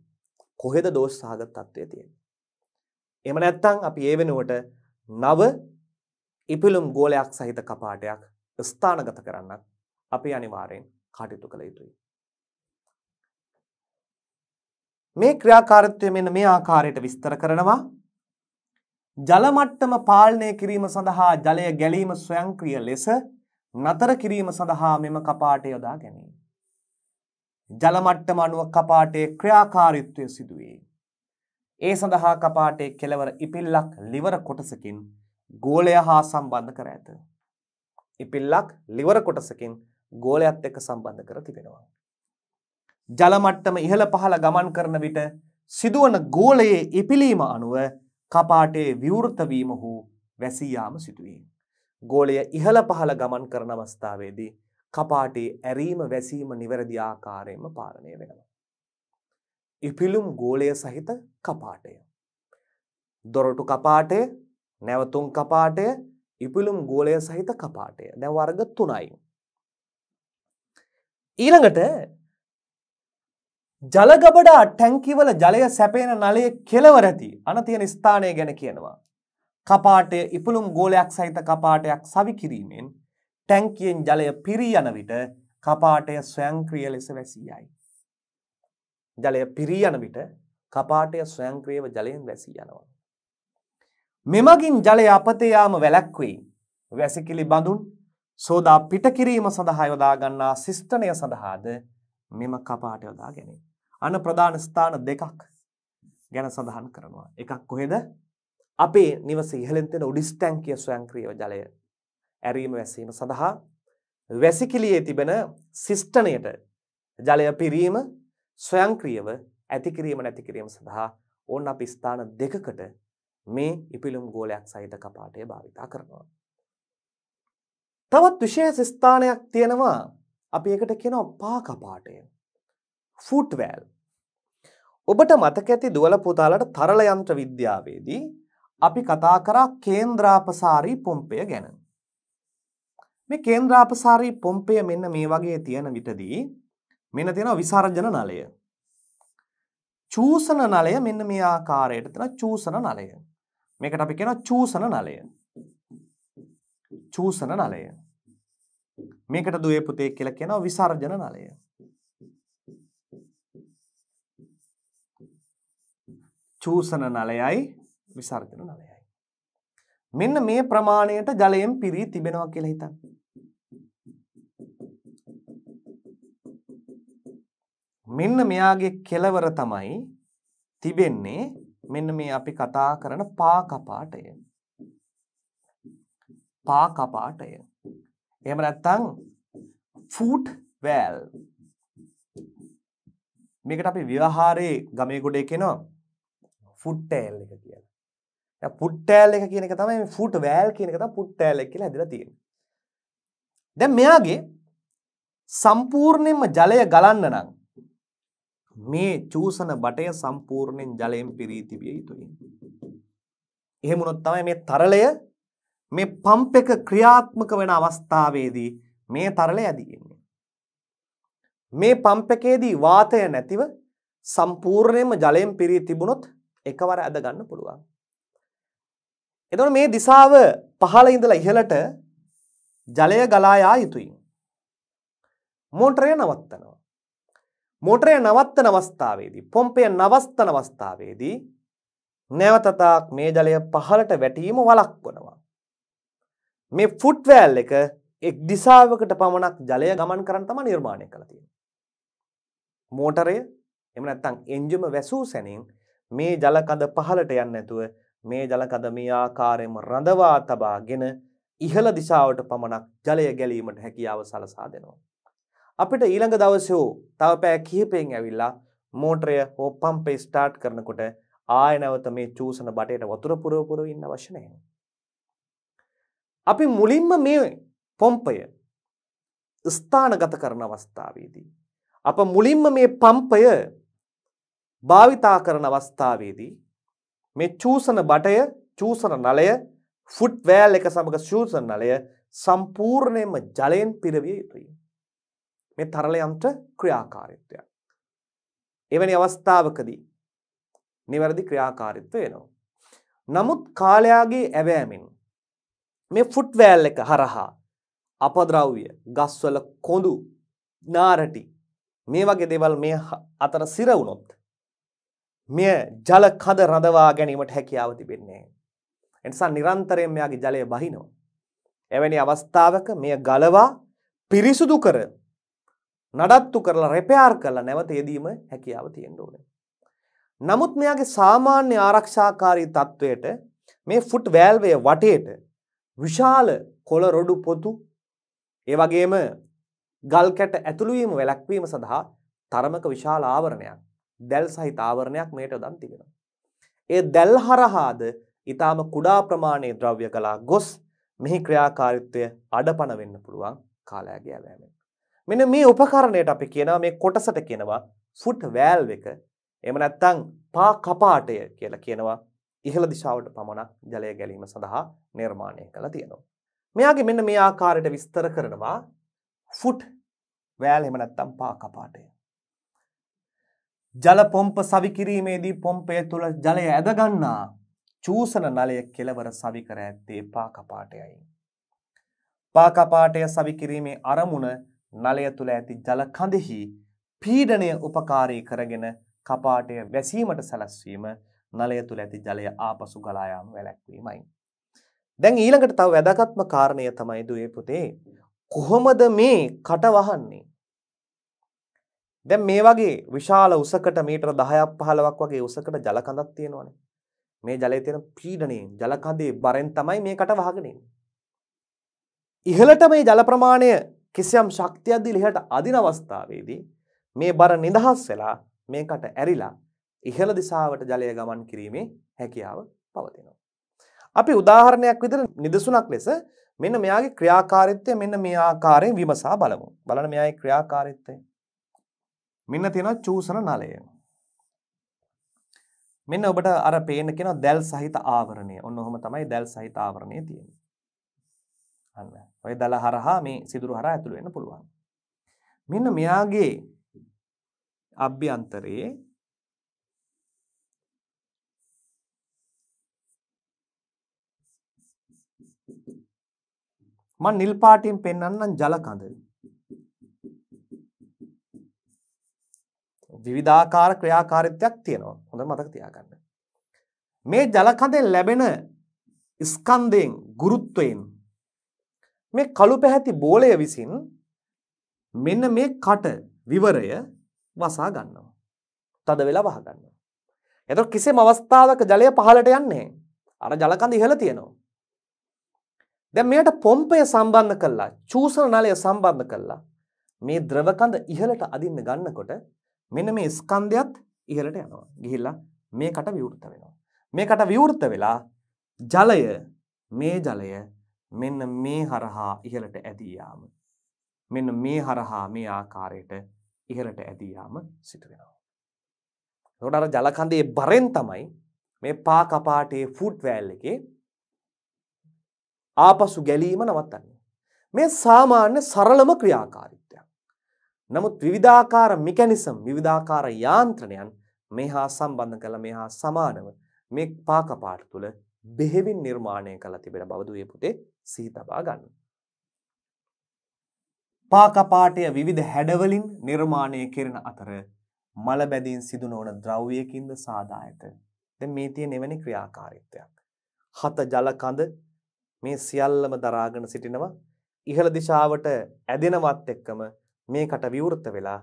Speaker 1: කොහෙද දෝෂ සහගත තත්ත්වය තියෙන්නේ. එහෙම නැත්නම් අපි ඒ වෙනුවට නව ඉපිලුම් ගෝලයක් සහිත කපාටයක් ස්ථානගත කරන්නත් අපි අනිවාර්යෙන් කටයුතු කළ යුතුයි. මේ ක්‍රියාකාරීත්වය මෙන්න මේ ආකාරයට විස්තර කරනවා. ජල මට්ටම පාලනය කිරීම සඳහා ජලය ගැලීම ස්වයංක්‍රීය ලෙස නතර කිරීම සඳහා මෙම කපාට යොදා ගැනීම. ජල මට්ටම අනුව කපාටේ ක්‍රියාකාරීත්වය සිදුවේ. ඒ සඳහා කපාටේ කෙලවර ඉපිල්ලක් ලිවර කොටසකින් ගෝලය හා සම්බන්ධ කර ඇත. ඉපිල්ලක් ලිවර කොටසකින් ගෝලයත් එක්ක සම්බන්ධ කර තිබෙනවා. ජලමට්ටම ඉහළ පහළ ගමන් කරන විට සිදුවන ගෝලයේ ඉපිලීම අනුව කපාටේ විවෘතවීම හෝ වැසීයාම සිදුවේ. ගෝලය ඉහළ පහළ ගමන් කරන අවස්ථාවේදී කපාටේ ඇරීම වැසීම නිවැරදි ආකාරයෙන්ම පාලනය වෙනවා. ඉපිලුම් ගෝලය සහිත කපාටය. දොරටු කපාටය නැවතුම් කපාටය ඉපිලුම් ගෝලය සහිත කපාටය දැ වර්ග තුනයි. ඊළඟට ජලගබඩා ටැංකිවල ජලය සැපේන නලය කෙලවර ඇති අන තියෙන ස්ථානය ගැන කියනවා. කපාටය ඉපුළුම් ගෝලයක් සහිත කපාටයක් සවි කිරීමෙන් ටැංකියෙන් ජලය පිරී යන විට කපාටය ස්වයංක්‍රිය ලෙස වැසීයයි. ජලය පිරී යන විට කපාටය ස්වයංක්‍රියව ජලයෙන් වැසී යනවා. මෙමගින් ජලය අපතයාම වැලැක්වෙයි වැසිකිලි බඳුන් සෝදා පිටකිරීම සඳහා යොදා ගන්නා සිස්ටනය සඳහාද මෙම කපාට යොදා ගැනීම. අන ප්‍රධාන ස්ථාන දෙකක් ගැන සඳහන් කරනවා. එකක් කොහෙද? අපේ නිවස ඉහළින් තියෙන උඩිස්ටැංකිය ස්වයංක්‍රීය ජලය ඇරීම වැසීම සඳහා වැසිකිළියේ තිබෙන සිස්ටනයට ජලය පිරීම ස්වයංක්‍රීයව ඇති කිරීම නැති කිරීම සඳහා ඕන්න අපි ස්ථාන දෙකකට මේ ඉපිලුම් ගෝලයක් සහිත කපාටය භාවිතා කරනවා. තවත් විශේෂ ස්ථානයක් තියෙනවා අපි එකට කියනවා පා කපාටය. ෆුට්වෑල්. ඔබට මතක ඇති දුවල පුතාලට තරල යන්ත්‍ර විද්‍යාවේදී අපි කතා කරා කේන්ද්‍රාපසාරී පොම්පය ගැන. මේ කේන්ද්‍රාපසාරී පොම්පය මෙන්න මේ වගේ තියෙන විටදී මෙන්න තියෙන විසර්ජන නලය. චූසන නලය මෙන්න මේ ආකාරයට තියෙන චූසන නලය. මේකට අපි කියනවා චූසන නලය. චූසන නලය. මේකට දුවේ පුතේ කියලා කියනවා විසර්ජන නලය. චූසන නලයයි විසර්ජන නලයයි. මෙන්න මේ ප්‍රමාණයට ජලයෙන් පිරී තිබෙනවා කියලා හිතන්න. මෙන්න මෙයාගේ කෙලවර තමයි තිබෙන්නේ මෙන්න මේ අපි කතා කරන පා කපාටය. පා කපාටය. එහෙම නැත්නම් ෆූට් වෑල්. මේකට අපි ව්‍යවහාරයේ ගමේ ගොඩේ කියනවා ෆුට්ටෑල් එක කියලා. දැන් ෆුට්ටෑල් එක කියන එක තමයි මේ ෆුට් වෑල් කියන එක තමයි ෆුට්ටෑල් එක කියලා හැදලා තියෙන්නේ. දැන් මෙයාගේ සම්පූර්ණයෙන්ම ජලය ගලන්න නම් මේ චූසන බටය සම්පූර්ණයෙන් ජලයෙන් පිරී තිබිය යුතුයි. එහෙම වුණොත් තමයි මේ තරලය මේ පම්ප් එක ක්‍රියාත්මක වෙන අවස්ථාවේදී මේ තරලය ඇදින්නේ. මේ පම්ප් එකේදී වාතය නැතිව සම්පූර්ණයෙන්ම ජලයෙන් පිරී තිබුණොත් එකවර ඇද ගන්න පුළුවන්. එතකොට මේ දිශාව පහළ ඉඳලා ඉහළට ජලය ගලා යා යුතුයි. මෝටරය නවත්තනවා. මෝටරය නවත්තන අවස්ථාවේදී පොම්පය නවස්තන අවස්ථාවේදී නැවතතාක් මේ ජලය පහළට වැටීම වළක්වනවා. මේ ෆුට් වෑල් එක එක් දිසාවකට පමණක් ජලය ගමන් කරන්න තමයි නිර්මාණය කරලා තියෙන්නේ. මෝටරය එහෙම නැත්නම් එන්ජිම වැසූ සැනින් මේ ජල කඳ පහළට යන්නේ නැතුව මේ ජල කඳ මේ ආකාරයෙන්ම රඳවා තබාගෙන ඉහළ දිශාවට පමණක් ජලය ගැලීමට හැකියාව සලසා දෙනවා. අපිට ඊළඟ දවසේ තව පෑ කිහිපෙන් ඇවිල්ලා මෝටරය හෝ පම්පේ ස්ටාර්ට් කරනකොට ආය නැවත මේ චූසන බටේට වතුර පුරව පුරව ඉන්න අවශ්‍ය නැහැ. අපි මුලින්ම මේ පොම්පය ස්ථානගත කරන අවස්ථාවේදී අප මුලින්ම මේ පම්පය භාවිතා කරන අවස්ථාවේදී මේ චූසන බටය චූසන නලය ෆුට් වෑල් එක සමඟ ශූසන් නලය සම්පූර්ණයෙන්ම ජලයෙන් පිරවිය යුතුයි. මේ තරලයන්ට ක්‍රියාකාරිත්වයක්. එවැනි අවස්ථාවකදී නිවැරදි ක්‍රියාකාරිත්ව වෙනවා. නමුත් කාලයාගේ ඇවෑමෙන් මේ ෆුට් වෑල් එක හරහා අපද්‍රව්‍ය ගස්වල කොඳු නාරටි මේ වගේ දේවල් මේ අතර සිරවුණොත් මෙය ජල කඳ රඳවා ගැනීමට හැකියාව තිබෙන්නේ. එනිසා නිරන්තරයෙන් මෙයාගේ ජලය බහිනවා. එවැනි අවස්ථාවක මෙය ගලවා පිරිසුදු කර නඩත්තු කරලා රෙපයාර් කරලා නැවත යෙදීම හැකියාව තියෙන්න ඕනේ. නමුත් මෙයාගේ සාමාන්‍ය ආරක්ෂාකාරී තත්වයට මේ ෆුට් වෑල්වය වටේට විශාල කොළ රොඩු පොතු ඒ වගේම ගල් කැට ඇතුළුවීම වැළැක්වීම සඳහා තරමක විශාල ආවරණයක් දැල් සහිත ආවරණයක් මේට යොදන් තිබෙනවා. ඒ දැල් හරහාද ඊටාම කුඩා ප්‍රමාණයේ ද්‍රව්‍ය කලා ගොස් මෙහි ක්‍රියාකාරීත්වය අඩපණ වෙන්න පුළුවන් කාලයගේ ඇවෑමෙන්. මෙන්න මේ උපකරණයට අපි කියනවා මේ කොටසට කියනවා ෆුට් වෑල්ව් එක. එහෙම නැත්නම් පා කපාටය කියලා කියනවා. ඉහළ දිශාවට පමණක් ජලය ගැලීම සඳහා නිර්මාණය කළ තියෙනවා. මෙයාගේ මෙන්න මේ ආකාරයට විස්තර කරනවා ෆුට් වෑල් එහෙම නැත්නම් පා කපාටය. ජල පොම්ප සවිකිරීමේදී පොම්පය තුළ ජලය ඇදගන්නා චූසන නලය කෙලවර සවිකර ඇත්තේ පාකපාටයයි. පාකපාටය සවිකිරීමේ අරමුණ නලය තුළ ඇති ජල කඳෙහි පීඩනය උපකාරී කරගෙන කපාටය වැසීමට සැලස්වීම නලය තුළ ඇති ජලය ආපසු ගලායාම වැලැක්වීමයි. දැන් ඊළඟට තව වැදගත්ම කාරණය තමයි දුවේ පුතේ කොහොමද මේ කට වහන්නේ? දැන් මේ වගේ විශාල උසකට මීටර 10ක් 15ක් වගේ උසකට ජල කඳක් තියෙනවනේ. මේ ජලයේ තියෙන පීඩනයෙන් ජල කඳේ බරෙන් තමයි මේකට වහගෙන ඉන්නේ. ඉහළට මේ ජල ප්‍රමාණය කිසියම් ශක්තියක් දීලා ඉහළට අදින අවස්ථාවේදී මේ බර නිදහස් වෙලා මේකට ඇරිලා ඉහළ දිශාවට ජලය ගමන් කිරීමේ හැකියාව පවතිනවා. අපි උදාහරණයක් විදිහට නිදසුනක් ලෙස මෙන්න මෙයාගේ ක්‍රියාකාරීත්වය මෙන්න මේ ආකාරයෙන් විමසා බලමු. බලන්න මෙයාගේ ක්‍රියාකාරීත්වය. මෙන්න තියෙනවා චූසන නලය. මෙන්න ඔබට අර පේන්න කියන දැල් සහිත ආවරණය. ඔන්න ඔහොම තමයි දැල් සහිත ආවරණය තියෙන්නේ. අන්න. ඔය දල හරහා මේ සිදුරු හරහා ඇතුළු වෙන්න පුළුවන්. මෙන්න මෙයාගේ අභ්‍යන්තරයේ මම නිල් පාටින් පෙන්වන්නම් ජල කඳ. විවිධාකාර ක්‍රියාකාරීත්වයක් තියෙනවා. හොඳ මතක තියාගන්න. මේ ජල කඳෙන් ලැබෙන ස්කන්ධයෙන් ගුරුත්වයෙන් මේ කළු පැහැති බෝලය විසින් මෙන්න මේ කට විවරය වසා ගන්නවා. තද වෙලා වහ ගන්නවා. එතකොට කිසිම අවස්ථාවක ජලය පහළට යන්නේ අර ජලකඳ ඉහළ තියෙනවා. දැන් මෙයට පොම්පය සම්බන්ධ කළා, චූසන නලය සම්බන්ධ කළා. මේ ද්‍රවකඳ ඉහළට අදින්න ගන්නකොට මෙන්න මේ ස්කන්ධයත් ඉහළට යනවා. ගිහිල්ලා මේකට විවෘත වෙනවා. මේකට විවෘත වෙලා ජලය මේ ජලය මෙන්න මේ හරහා ඉහළට ඇදී යාම. මෙන්න මේ හරහා මේ ආකාරයට ඉහළට ඇදී යාම සිදු වෙනවා. එතකොට අර ජලකඳේ බරෙන් තමයි මේ පා කපාටේ ෆුඩ් වෑල් එකේ ආපසු ගැලීම නවත්තන්නේ. මේ සාමාන්‍ය සරලම ක්‍රියාකාරීත්වයක්. නමුත් විවිධාකාර මෙකැනිසම් විවිධාකාර යාන්ත්‍රණයන් මේ හා සම්බන්ධ කළ මේ හා සමානව මේ පාකපාට තුළ බෙහෙවින් නිර්මාණය කළ තිබෙන බව දුවේ පුතේ සිහි තබා ගන්න. පාකපාටය විවිධ හැඩවලින් නිර්මාණය කෙරෙන අතර මල බැඳීම් සිදු නොවන ද්‍රව්‍යයකින්ද සාදායත. දැන් මේ තියෙන එවැනි ක්‍රියාකාරීත්වයක්. හත ජල කඳ මේ සියල්ලම දරාගෙන සිටිනවා. ඉහළ දිශාවට ඇදෙනවත් එක්කම මේකට විවෘත වෙලා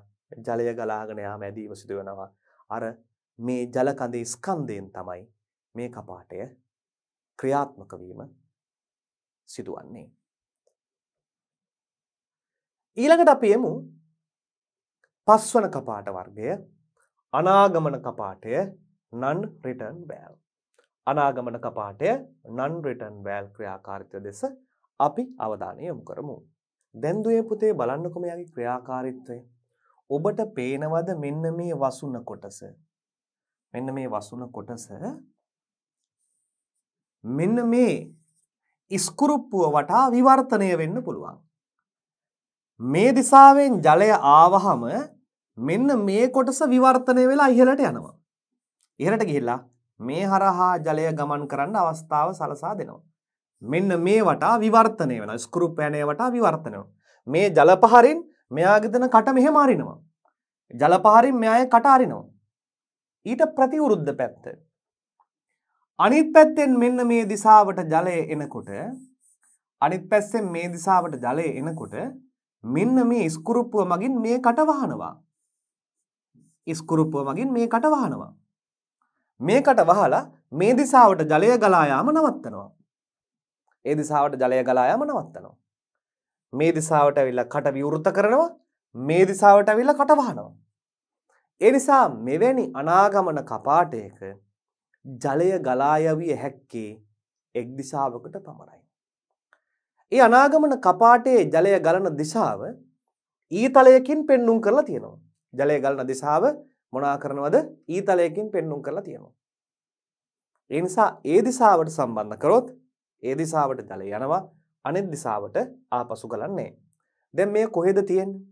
Speaker 1: ජලය ගලාගෙන යාම ඇදීම සිදු වෙනවා. අර මේ ජල කඳේ ස්කන්ධයෙන් තමයි මේ කපාටය ක්‍රියාත්මක වීම සිදුවන්නේ. ඊළඟට අපි එමු පස්වන කපාට වර්ගය අනාගමන කපාටය නන් රිටර්න් වෑල්. අනාගමන කපාටය නන් රිටර්න් වෑල් ක්‍රියාකාරිත්වය දෙස අපි අවධානය යොමු කරමු. දැන්දුවේ පුතේ බලන්නකොම යාගේ ක්‍රියාකාරීත්වය. ඔබට පේනවද මෙන්න මේ වසුන කොටස. මෙන්න මේ වසුන කොටස මෙන්න මේ ඉස්කුරුප්පුව වටා විවර්තනය වෙන්න පුළුවන්. මේ දිසාවෙන් ජලය ආවහම මෙන්න මේ කොටස විවර්තනය වෙලා ඉහළට යනවා. ඉහළට ගිහිල්ලා මේ හරහා ජලය ගමන් කරන්න අවස්ථාව සලසා දෙනවා. මෙන්න මේ වටා විවර්තනය වෙන ස්කෘප් පැනය වටා විවර්තනය. මේ ජලපහරින් මෙයාගෙතන කට මෙහෙම අරිනවා. ජලපහරින් මෙයාය කට අරිනවා. ඊට ප්‍රතිවෘද්ධ පැත්ත. අනිත් පැත්තෙන් මෙන්න මේ දිසාවට ජලය එනකොට අනිත් පැස්සෙන් මේ දිසාවට ජලය එනකොට මෙන්න මේ ඉස්කුරුප්පුව මගින් මේ කට වහනවා. ඉස්කුරුප්පුව මගින් මේ කට වහනවා. මේකට වහලා මේ දිසාවට ජලය ගලා යාම නවත්තනවා. ඒ දිසාවට ජලය ගලා යාම නවත්තනවා. මේ දිසාවට ඇවිල්ලා කට විවෘත කරනවා. මේ දිසාවට ඇවිල්ලා කට වහනවා. ඒ නිසා මෙවැනි අනාගමන කපාටයක ජලය ගලා යවිය හැක්කේ එක් දිසාවකට පමණයි. ඒ අනාගමන කපාටේ ජලය ගලන දිශාව ඊතලයකින් පෙන්නුම් කරලා තියෙනවා. ජලය ගලන දිසාව මොනා කරනවද ඊතලයකින් පෙන්නුම් කරලා තියෙනවා. ඒ නිසා ඒ දිසාවට සම්බන්ධ කරොත් ඒ දිසාවට ජලය යනවා අනෙත් දිසාවට ආපසු ගලන්නේ. දැන් මේ කොහෙද තියෙන්නේ?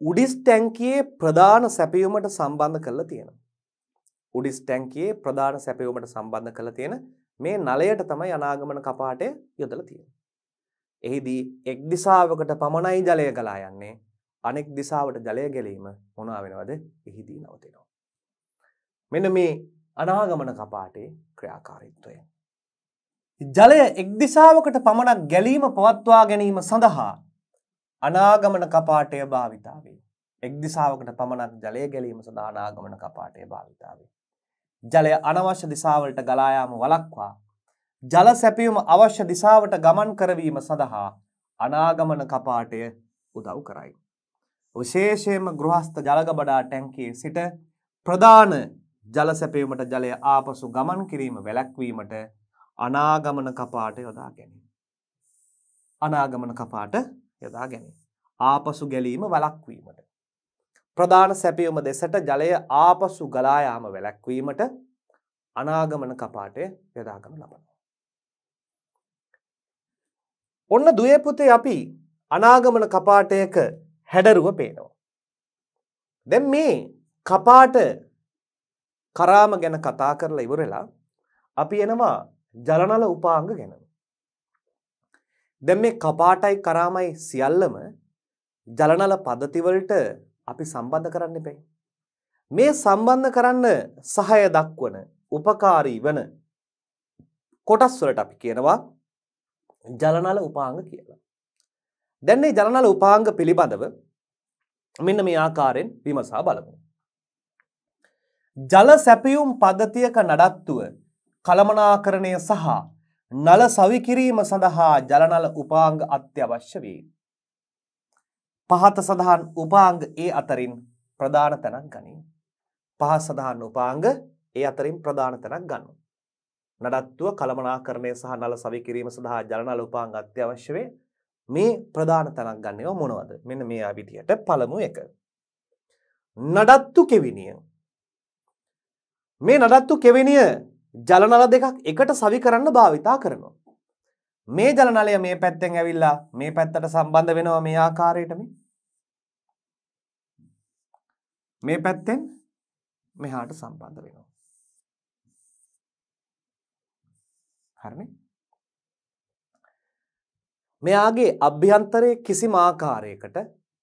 Speaker 1: උඩිස් ටැංකියේ ප්‍රධාන සැපයුමට සම්බන්ධ කරලා තියෙනවා. උඩිස් ටැංකියේ ප්‍රධාන සැපයුමට සම්බන්ධ කරලා තියෙන මේ නලයට තමයි අනාගමන කපාටය යොදලා තියෙන්නේ. එහිදී එක් දිසාවකට පමණයි ජලය ගලා යන්නේ. අනෙක් දිසාවට ජලය ගැලීම මොනවා වෙනවද? එහිදී නවතිනවා. මෙන්න මේ අනාගමන කපාටේ ක්‍රියාකාරීත්වය. ජලය එක් දිසාවකට පමණක් ගැලීම පවත්වා ගැනීම සඳහා අනාගමන කපාටය භාවිතාවේ. එක් දිසාවකට පමණක් ජලය ගැලීම සඳහා අනාගමන කපාටය භාවිතාවේ. ජලය අනවශ්‍ය දිසාවලට ගලා යාම වළක්වා ජල සැපයුම අවශ්‍ය දිසාවට ගමන් කරවීම සඳහා අනාගමන කපාටය උදව් කරයි. විශේෂයෙන්ම ගෘහස්ත ජලගබඩා ටැංකියේ සිට ප්‍රධාන ජල සැපයීමට ජලය ආපසු ගමන් කිරීම වැළැක්වීමට අනාගමන කපාට යොදා ගැනීම. අනාගමන කපාට යොදා ගැනීම. ආපසු ගැලීම වළක්වීමට. ප්‍රධාන සැපියුම දෙසට ජලය ආපසු ගලා යාම වැළැක්වීමට අනාගමන කපාටය යොදාගනු ලබනවා. ඔන්න දුවේ පුතේ අපි අනාගමන කපාටයක හැඩරුව පේනවා. දැන් මේ කපාට කරාම ගැන කතා කරලා ඉවරලා අපි එනවා ජලනල උපාංග ගැන. දැන් මේ කපාටයි කරාමයි සියල්ලම ජලනල පද්ධතිවලට අපි සම්බන්ධ කරන්න එපයි. මේ සම්බන්ධ කරන්න සහය දක්වන උපකාරී වන කොටස් වලට අපි කියනවා ජලනල උපාංග කියලා. දැන් මේ ජලනල උපාංග පිළිබඳව මෙන්න මේ ආකාරයෙන් විමසා බලමු. ජල සැපියුම් පද්ධතියක නඩත්තුව කළමනාකරණය සහ නල සවිකිරීම සඳහා ජලනල උපාංග අත්‍යවශ්‍ය වේ. පහත සඳහන් උපාංග ඒ අතරින් ප්‍රධාන තැනක් ගනින්. පහත් සඳහන් උපාංග ඒ අතරින් ප්‍රධාන තැනක් ගන්න. නඩත්තුව කළමනාකරණය සහ නල සවිකිරීම සඳහා ජලනල උපාංග අත්‍යවශ්‍ය වේ. මේ ප්‍රධාන තැනක් ගන්නව මොනවද? මෙන්න මේ ආවිදියට පළමු එක. නඩත්තු කෙවිනිය. මේ නඩත්තු කෙවිනිය ජලනල දෙකක් එකට සවි කරන්න භාවිතා කරනවා. මේ ජලනලය මේ පැත්තෙන් ඇවිල්ලා මේ පැත්තට සම්බන්ධ වෙනවා මේ ආකාරයටම. මේ පැත්තෙන් මෙහාට සම්බන්ධ වෙනවා. හරිනේ? මෙයාගේ අභ්‍යන්තරයේ කිසිම ආකාරයකට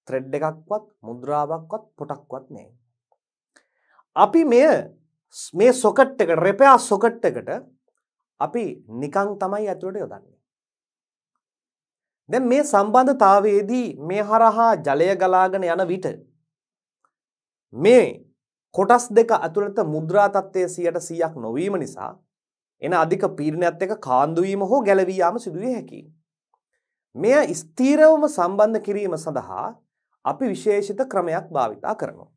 Speaker 1: ත්‍රෙඩ් එකක්වත් මුද්‍රාවක්වත් පොටක්වත් නැහැ. අපි මෙය මේ සොකට් එකට රෙපයා සොකට් එකට අපි නිකං තමයි ඇතුළට යොදන්නේ. දැන් මේ සම්බන්ධතාවයේදී මේ හරහා ජලය ගලාගෙන යන විට මේ කොටස් දෙක ඇතුළත මුද්‍රා තත්ත්වය 100%ක් නොවීම නිසා එන අධික පීඩනයත් එක්ක කාන්දු වීම හෝ ගැලවී යාම සිදුවිය හැකියි. මෙය ස්ථීරවම සම්බන්ධ කිරීම සඳහා අපි විශේෂිත ක්‍රමයක් භාවිතා කරනවා.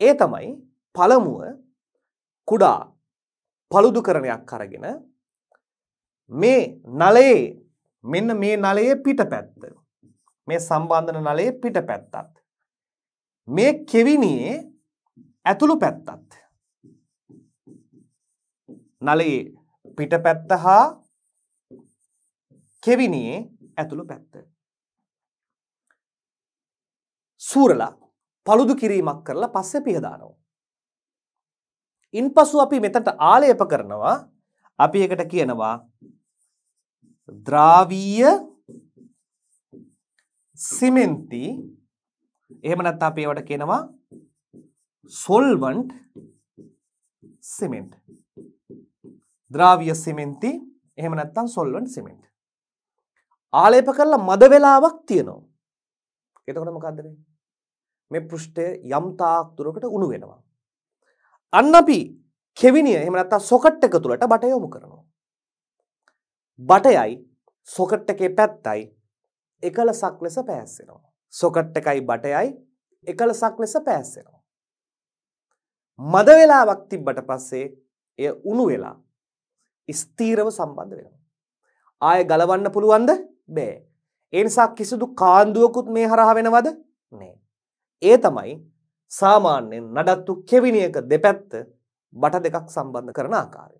Speaker 1: ඒ තමයි පළමුව කුඩා පළුදුකරණයක් අරගෙන මේ නලයේ මෙන්න මේ නලයේ පිටපැත්ත. මේ සම්බන්ධන නලයේ පිටපැත්තත්. මේ කෙවිනියේ ඇතුළු පැත්තත්. නලයේ පිටපැත්ත හා කෙවිනියේ ඇතුළු පැත්ත. සූරලා පළුදු කිරීමක් කරලා පස්සේ පිහදානවා ඉන්පසු අපි මෙතට ආලේප කරනවා. අපි එකට කියනවා ද්‍රාවීය සිමෙන්ති. එහෙම නැත්නම් අපි ඒවට කියනවා සොල්වන්ට් සිමෙන්ට්. ද්‍රාවීය සිමෙන්ති එහෙම නැත්නම් සොල්වන්ට් සිමෙන්ට්. ආලේප කරලා මද වෙලාවක් තියෙනවා. එතකොට මොකද්ද වෙන්නේ මේ පෘෂ්ඨය යම් තාක් දුරකට උණු වෙනවා. අන්න අපි කෙවිනිය එහෙම නැත්නම් සොකට් එක තුලට බට යොමු කරනවා. බටයයි සොකට් එකේ පැත්තයි එකලසක් ලෙස පෑස්සෙනවා. සොකට් එකයි බටයයි එකලසක් ලෙස පෑස්සෙනවා. මද වෙලාවක් තිබ්බට පස්සේ එය උණු වෙලා ස්ථීරව සම්බන්ධ වෙනවා. ආය ගලවන්න පුළුවන්ද? බෑ. ඒ නිසා කිසිදු කාන්දුවකුත් මේ හරහා වෙනවද? නෑ. ඒ තමයි සාමාන්‍යයෙන් නඩත්තු කෙවිනියක දෙපැත්ත බට දෙකක් සම්බන්ධ කරන ආකාරය.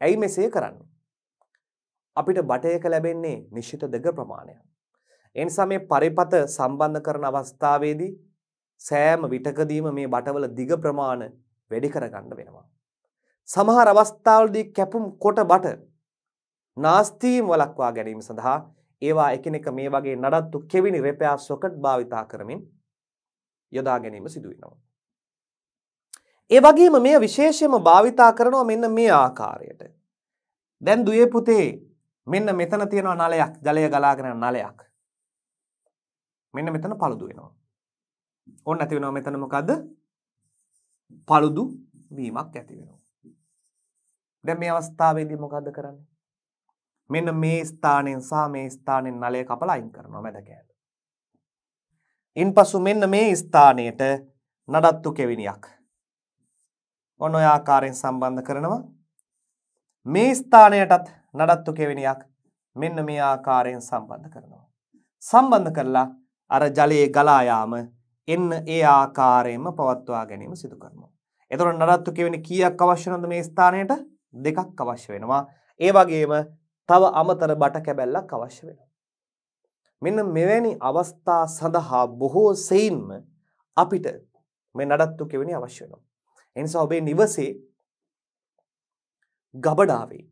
Speaker 1: ඇයි මෙසේ කරන්නේ? අපිට බටයක ලැබෙන්නේ නිශ්චිත දෙක ප්‍රමාණයක්. ඒ නිසා මේ පරිපත සම්බන්ධ කරන අවස්ථාවේදී සෑම විටකදීම මේ බටවල දිග ප්‍රමාණ වැඩි කරගන්න වෙනවා. සමහර අවස්ථාවලදී කැපුම් කොට බට නාස්තීම් වලක්වා ගැනීම සඳහා ඒවා එකිනෙක මේ වගේ නඩත්තු කෙවිනි රෙපයා සොකට් භාවිතා කරමින් යොදා ගැනීම සිදු වෙනවා. ඒ වගේම මේ විශේෂයෙන්ම භාවිතා කරනවා මෙන්න මේ ආකාරයට. දැන් දුවේ පුතේ මෙන්න මෙතන තියෙනවා නලයක් ජලය ගලාගෙන යන නලයක්. මෙන්න මෙතන paludu වෙනවා. ඕන්න ඇති වෙනවා මෙතන මොකද්ද? paludu වීමක් ඇති වෙනවා. දැන් මේ අවස්ථාවේදී මොකද්ද කරන්නේ? මෙන්න මේ ස්ථානයෙන් සහ මේ ස්ථානයෙන් නලය කපලා අයින් කරනවා මැද කෑල්ල. ඉන්පසු මෙන්න මේ ස්ථානයට නඩත්තු කෙවිනියක්. ඔන්න ඔය ආකාරයෙන් සම්බන්ධ කරනවා. මේ ස්ථානයටත් නඩත්තු කෙවිනියක් මෙන්න මේ ආකාරයෙන් සම්බන්ධ කරනවා. සම්බන්ධ කරලා අර ජලයේ ගලා යාම එන්න ඒ ආකාරයෙන්ම පවත්වා ගැනීම සිදු කරනවා. එතකොට නඩත්තු කෙවිනි කීයක් අවශ්‍ය නැද්ද මේ ස්ථානයට? දෙකක් අවශ්‍ය වෙනවා. ඒ වගේම තව අමතර බට කැබැල්ලක් අවශ්‍ය වෙනවා. මෙන්න මෙවැනි අවස්ථා සඳහා බොහෝ සෙයින්ම අපිට මේ නඩත්තු කෙවෙනි අවශ්‍ය වෙනවා. ඒ නිසා ඔබේ නිවසේ ගබඩාවේ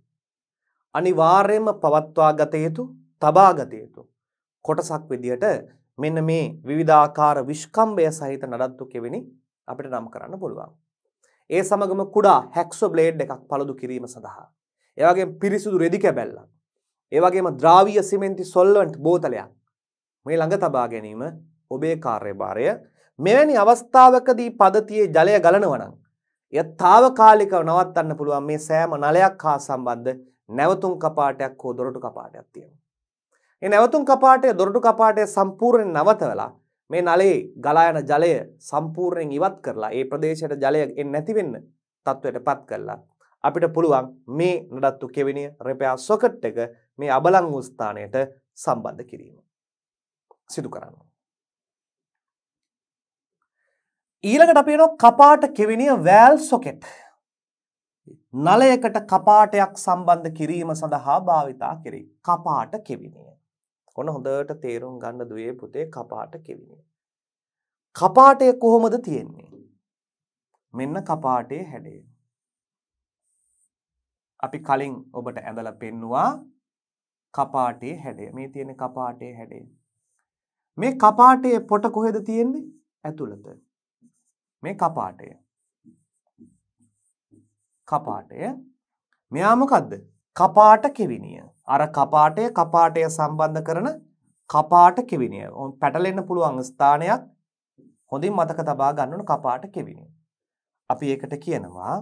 Speaker 1: අනිවාර්යයෙන්ම පවත්වා ගත යුතු තබා ගත යුතු කොටසක් විදියට මෙන්න මේ විවිධාකාර විශ්කම්භය සහිත නඩත්තු කෙවෙනි අපිට නම් කරන්න පුළුවන්. ඒ සමගම කුඩා හැක්සෝ බ්ලේඩ් එකක් පළුදු කිරීම සඳහා. ඒ වගේම පිරිසිදු රෙදි කැබැල්ලක්. ඒ වගේම ද්‍රාවීය සිමෙන්ති සොල්වන්ට් බෝතලයක් මේ ළඟ තබා ගැනීම ඔබේ කාර්යභාරය මෙවැනි අවස්ථාවකදී පදතියේ ජලය ගලනවා නම් එය తాවකාලිකව නවත්තන්න පුළුවන් මේ සෑම නලයක් හා සම්බන්ධ නැවතුම් කපාටයක් හෝ දොරටු කපාටයක් තියෙනවා. ඒ නැවතුම් කපාටය දොරටු කපාටය සම්පූර්ණයෙන් නවතවලා මේ නලේ ගලා යන ජලය සම්පූර්ණයෙන් ඉවත් කරලා ඒ ප්‍රදේශයට ජලය එන්නේ නැති වෙන්න තත්වයට පත් කරලා අපිට පුළුවන් මේ නඩත්තු කෙවිනිය රෙපයා සොකට් එක මේ අබලං වූ ස්ථානයට සම්බන්ධ කිරීම සිදු කරන්න. ඊළඟට අපි එනවා කපාට කෙවිනිය වෑල් සොකට්. නලයකට කපාටයක් සම්බන්ධ කිරීම සඳහා භාවිතා කෙරේ. කපාට කෙවිනිය. ඔන්න හොඳට තේරුම් ගන්න දුවේ පුතේ කපාට කෙවිනිය. කපාටය කොහොමද තියෙන්නේ? මෙන්න කපාටේ හැඩය. අපි කලින් ඔබට ඇඳලා පෙන්නවා කපාටේ හැඩය. මේ තියෙන කපාටේ හැඩය. මේ කපාටේ පොට කොහෙද තියෙන්නේ? ඇතුළත. මේ කපාටය. කපාටය. මෙයා මොකද්ද? කපාට කෙවිනිය. අර කපාටය කපාටය සම්බන්ධ කරන කපාට කෙවිනිය. පැටලෙන්න පුළුවන් ස්ථානයක් හොඳින් මතක තබා ගන්න ඕන කපාට කෙවිනිය. අපි ඒකට කියනවා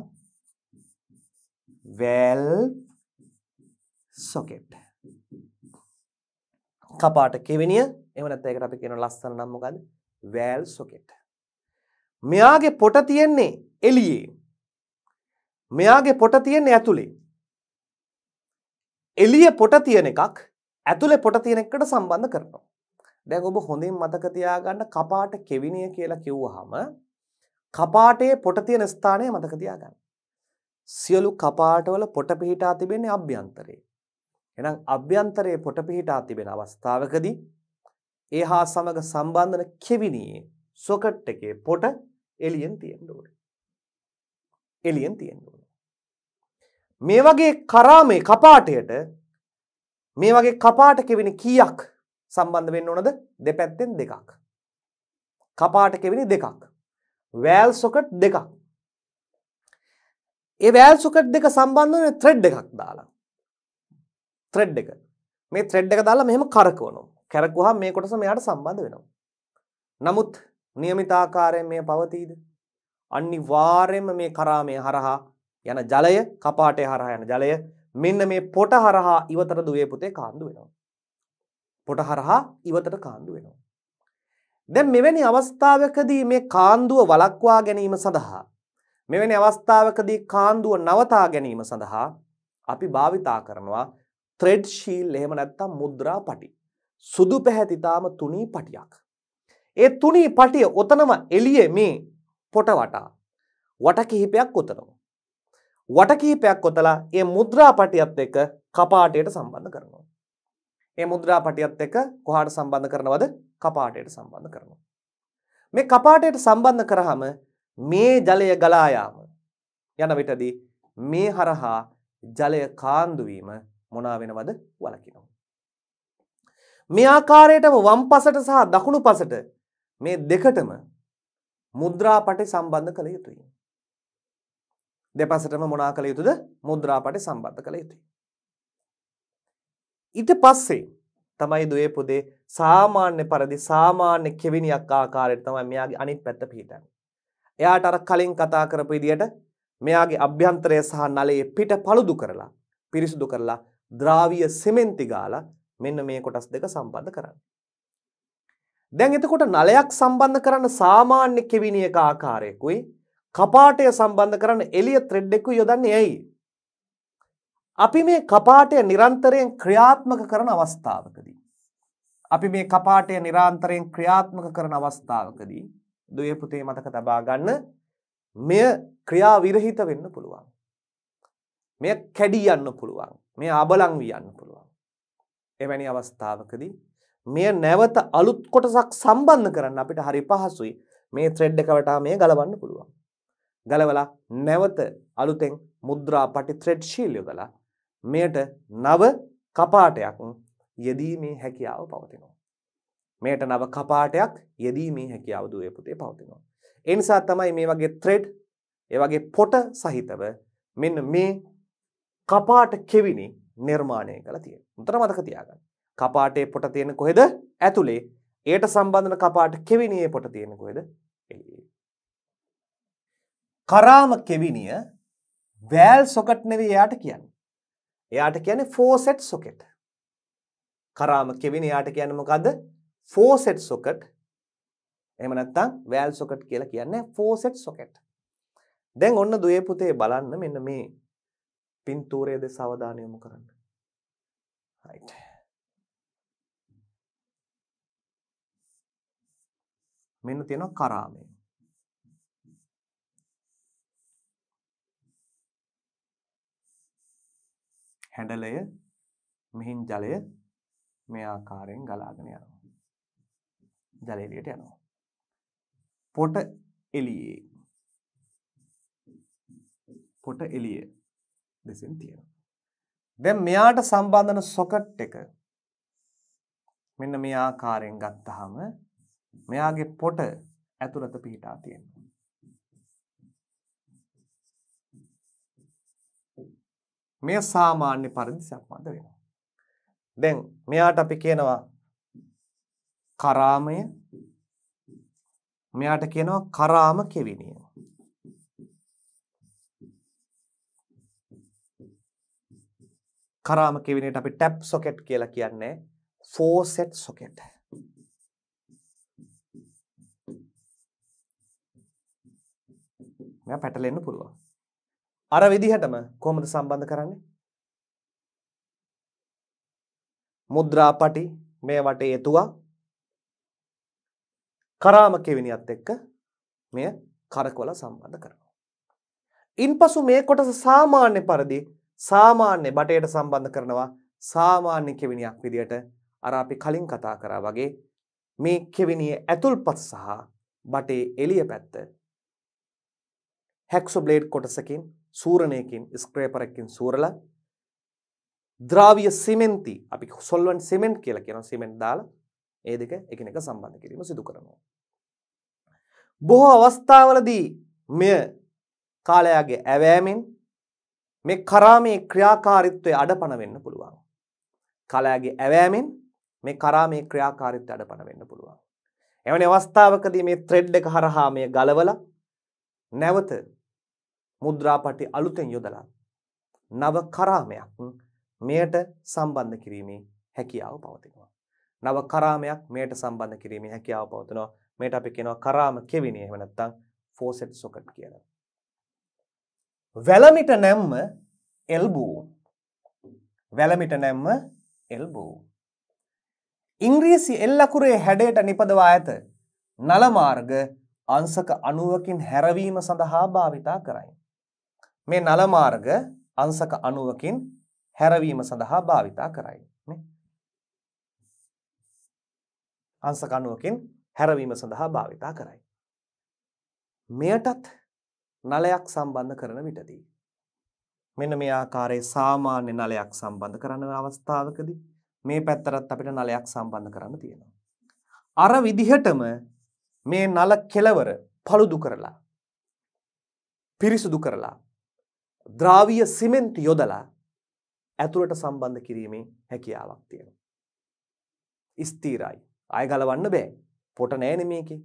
Speaker 1: වැල් සොකෙට් කපාට කෙවිනිය එම නැත්නම් ඒකට අපි කියන ලස්සන නම මොකද්ද වැල් සොකෙට් මෙයාගේ පොට තියෙන්නේ එළියේ මෙයාගේ පොට තියෙන්නේ ඇතුලේ එළියේ පොට තියෙන එකක් ඇතුලේ පොට තියෙන එකට සම්බන්ධ කරනවා දැන් ඔබ හොඳින් මතක තියාගන්න කපාට කෙවිනිය කියලා කිව්වහම කපාටේ පොට තියෙන ස්ථානය මතක තියාගන්න සියලු කපාටවල පොට පිහිටා තිබෙන්නේ අභ්‍යන්තරයේ. එහෙනම් අභ්‍යන්තරයේ පොට පිහිටා තිබෙන අවස්ථාවකදී ඒ හා සමග සම්බන්ධන කෙවිනියේ සොකට් එකේ පොට එළියෙන් තියෙන්න ඕනේ. එළියෙන් තියෙන්න ඕනේ. මේ වගේ කරාමේ කපාටයට මේ වගේ කපාට කෙවෙන කීයක් සම්බන්ධ වෙන්න ඕනද දෙපැත්තෙන් දෙකක්. කපාට කෙවෙනි දෙකක්. වෑල් සොකට් දෙකක්. ඒ වෑල් සොකට් දෙක සම්බන්ධ ත්‍රෙඩ් එකක් දාලා. ත්‍රෙඩ් එක මේ ත්‍රෙඩ් එක දාලා මෙහෙම කරකවනවා. කැරකුවා මේ කොටස මෙයාට සම්බන්ධ වෙනවා. නමුත් නියමිත ආකාරයෙන් මේ පවතීද? අනිවාර්යයෙන්ම මේ කරාමය හරහා යන ජලය කපාටය හරහා යන ජලය මෙන්න මේ පොට හරහා ඉවතට දුවේ පුතේ කාන්දු වෙනවා. පොට හරහා ඉවතට කාන්දු වෙනවා. දැන් මෙවැනි අවස්ථාවකදී මේ කාන්දුව වළක්වා ගැනීම සඳහා මෙවැනි අවස්ථාවකදී කාන්දුව නවතා ගැනීම සඳහා අපි භාවිතා කරනවා ත්‍රෙඩ් ශීල් එහෙම නැත්තම් මුද්‍රා පටි. සුදු පැහැතිතාම තුනී පටියක්. ඒ තුනී පටිය ඔතනම එළියේ මේ පොට වටා වට කිහිපයක් ඔතනවා. වට කිහිපයක් ඔතලා ඒ මුද්‍රා පටියත් එක්ක කපාටයට සම්බන්ධ කරනවා. ඒ මුද්‍රා පටියත් එක්ක කොහාට සම්බන්ධ කරනවද? කපාටයට සම්බන්ධ කරනවා. මේ කපාටයට සම්බන්ධ කරාම මේ ජලය ගලා යාම යන විටදී මේ හරහා ජලය කාන්දු වීම මොනවා වෙනවද වලකිනවා. මේ ආකාරයටම වම් පසට සහ දකුණු පසට මේ දෙකටම මුද්‍රාපටි සම්බන්ධ කළ යුතුයි. දෙපසටම මොනා කළ යුතුද මුද්‍රාපටි සම්බන්ධ කළ යුතුයි. ඊට පස්සේ තමයි දුවේ පුදේ සාමාන්‍ය පරිදි සාමාන්‍ය කෙවිනියක් ආකාරයට තමයි මෙයාගේ අනිත් පැත්ත පිහිටන්නේ. එයාට අර කලින් කතා කරපු විදියට මෙයාගේ අභ්‍යන්තරය සහ නලයේ පිට පළුදු කරලා පිරිසුදු කරලා ද්‍රාවීය සිමෙන්ති ගාලා මෙන්න මේ කොටස් දෙක සම්බන්ධ කරන්න. දැන් එතකොට නලයක් සම්බන්ධ කරන්න සාමාන්‍ය කෙවිනියක ආකාරයකුයි කපාටය සම්බන්ධ කරන්න එළිය ත්‍රෙඩ් එකකුයි යොදන්නේ ඇයි? අපි මේ කපාටය නිරන්තරයෙන් ක්‍රියාත්මක කරන අවස්ථාවකදී අපි මේ කපාටය නිරන්තරයෙන් ක්‍රියාත්මක කරන අවස්ථාවකදී දුවේ පුතේ මතක තබා ගන්න මෙය ක්‍රියා විරහිත වෙන්න පුළුවන්. මෙය කැඩී යන්න පුළුවන්. මෙය අබලන් වී යන්න පුළුවන්. එවැනි අවස්ථාවකදී මෙය නැවත අලුත් කොටසක් සම්බන්ධ කරන්න අපිට හරි පහසුයි. මේ ත්‍රෙඩ් එක වටා මේ ගලවන්න පුළුවන්. ගලවලා නැවත අලුතෙන් මුද්‍රා පටි ත්‍රෙඩ් ශීල් යොදලා මෙයට නව කපාටයක් යෙදීමේ හැකියාව පවතිනවා. මේට නව කපාටයක් යෙදීමේ හැකියාව දුවේ පුතේ පවතිනවා. ඒ නිසා තමයි මේ වගේ ත්‍රෙඩ් ඒ වගේ පොට සහිතව මෙන්න මේ කපාට කෙවිනි නිර්මාණය කළා තියෙනවා. උතර මතක තියාගන්න. කපාටේ පොට තියෙන කොහෙද? ඇතුලේ. ඒට සම්බන්ධන කපාට කෙවිනියේ පොට තියෙන කොහෙද? එළියේ. කරාම කෙවිනිය වෑල් සොකට් නෙවෙයි එයාට කියන්නේ. එයාට කියන්නේ ෆෝසෙට් සොකට්. කරාම කෙවිනි එයාට කියන්නේ මොකද්ද? Faucet socket. එහෙම නැත්නම් වෑල් සොකට් කියලා කියන්නේ ෆෝසෙට් සොකට්. දැන් ඔන්න දුවේ පුතේ බලන්න මෙන්න මේ පින්තූරයේ දෙස අවධානය යොමු කරන්න. right. මෙන්න තියෙනවා කරාමය. හැඩලය මෙහින් ජලය මේ ආකාරයෙන් ගලාගෙන යනවා. ජල එළියට යනවා. පොට එළියේ පොට එළිය දෙසින් තියෙනවා. දැන් මෙයාට සම්බන්ධන සොකට් එක මෙන්න මේ ආකාරයෙන් ගත්තාම මෙයාගේ පොට ඇතුළත පිහිටා තියෙනවා. මෙය සාමාන්‍ය පරිදි සම්බන්ධ වෙනවා. දැන් මෙයාට අපි කියනවා කරාමය මෙයාට කියනවා කරාම කෙවිනිය. කරාම කෙවිනියට අපි ටැප් සොකට් කියලා කියන්නේ ෆෝසෙට් සොකට්. මෙයා පැටලෙන්න පුළුවන්. අර විදිහටම කොහොමද සම්බන්ධ කරන්නේ? මුද්‍රා පටි මේ වටේ එතුවා කරාම කෙවිනියත් එක්ක මෙය කරකවල සම්බන්ධ කරනවා. ඉන්පසු මේ කොටස සාමාන්‍ය පරිදි සාමාන්‍ය බටයට සම්බන්ධ කරනවා සාමාන්‍ය කෙවිනියක් විදියට අර අපි කලින් කතා කරා වගේ මේ කෙවිනියේ ඇතුල්පත් සහ බටේ එළිය පැත්ත හැක්සෝ බ්ලේඩ් කොටසකින් සූරණයකින් ස්ක්‍රේපරකින් සූරලා ද්‍රාවිය සිමෙන්ති අපි සොල්වන් සිමෙන්ට් කියලා කියන සිමෙන්ට් දාලා ඒ දෙක එකිනෙක සම්බන්ධ කිරීම සිදු කරනවා. බොහෝ අවස්ථාවලදී මෙය කාලයාගේ ඇවෑමෙන් මේ කරාමේ ක්‍රියාකාරීත්වය අඩපණ වෙන්න පුළුවන්. කාලයාගේ ඇවෑමෙන් මේ කරාමේ ක්‍රියාකාරීත්වය අඩපණ වෙන්න පුළුවන්. එවැනි අවස්ථාවකදී මේ ත්‍රෙඩ් එක හරහා මේ ගලවලා නැවත මුද්‍රාපටි අලුතෙන් යොදලා නව කරාමයක් මෙයට සම්බන්ධ කිරීමේ හැකියාව පවතිනවා. නව කරාමයක් මෙයට සම්බන්ධ කිරීමේ හැකියාව පවතිනවා. මේට අපි කියනවා කරාම කෙවිනි එහෙම නැත්නම් ෆෝසෙට් සොකට් කියලා. වැලමිට නැම්ම එල්බූ. වැලමිට නැම්ම එල්බූ. ඉංග්‍රීසි එල් අකුරේ හැඩයට නිපදවා ඇත. නල මාර්ග අංශක 90කින් හැරවීම සඳහා භාවිතා කරයි. මේ නල මාර්ග අංශක 90කින් හැරවීම සඳහා භාවිතා කරයි. අංශක 90කින් හැරවීම සඳහා භාවිතා කරයි. මෙයටත් නලයක් සම්බන්ධ කරන විටදී මෙන්න මේ ආකාරයේ සාමාන්‍ය නලයක් සම්බන්ධ කරන අවස්ථාවකදී මේ පැත්තරත් අපිට නලයක් සම්බන්ධ කරන්න තියෙනවා. අර විදිහටම මේ නල කෙලවර පළුදු කරලා පිරිසුදු කරලා ද්‍රාවිය සිමෙන්ති යොදලා ඇතුළට සම්බන්ධ කිරීමේ හැකියාවක් තියෙනවා. ස්ථීරයි. ආය ගලවන්න බෑ. පොට නෑනේ මේකේ.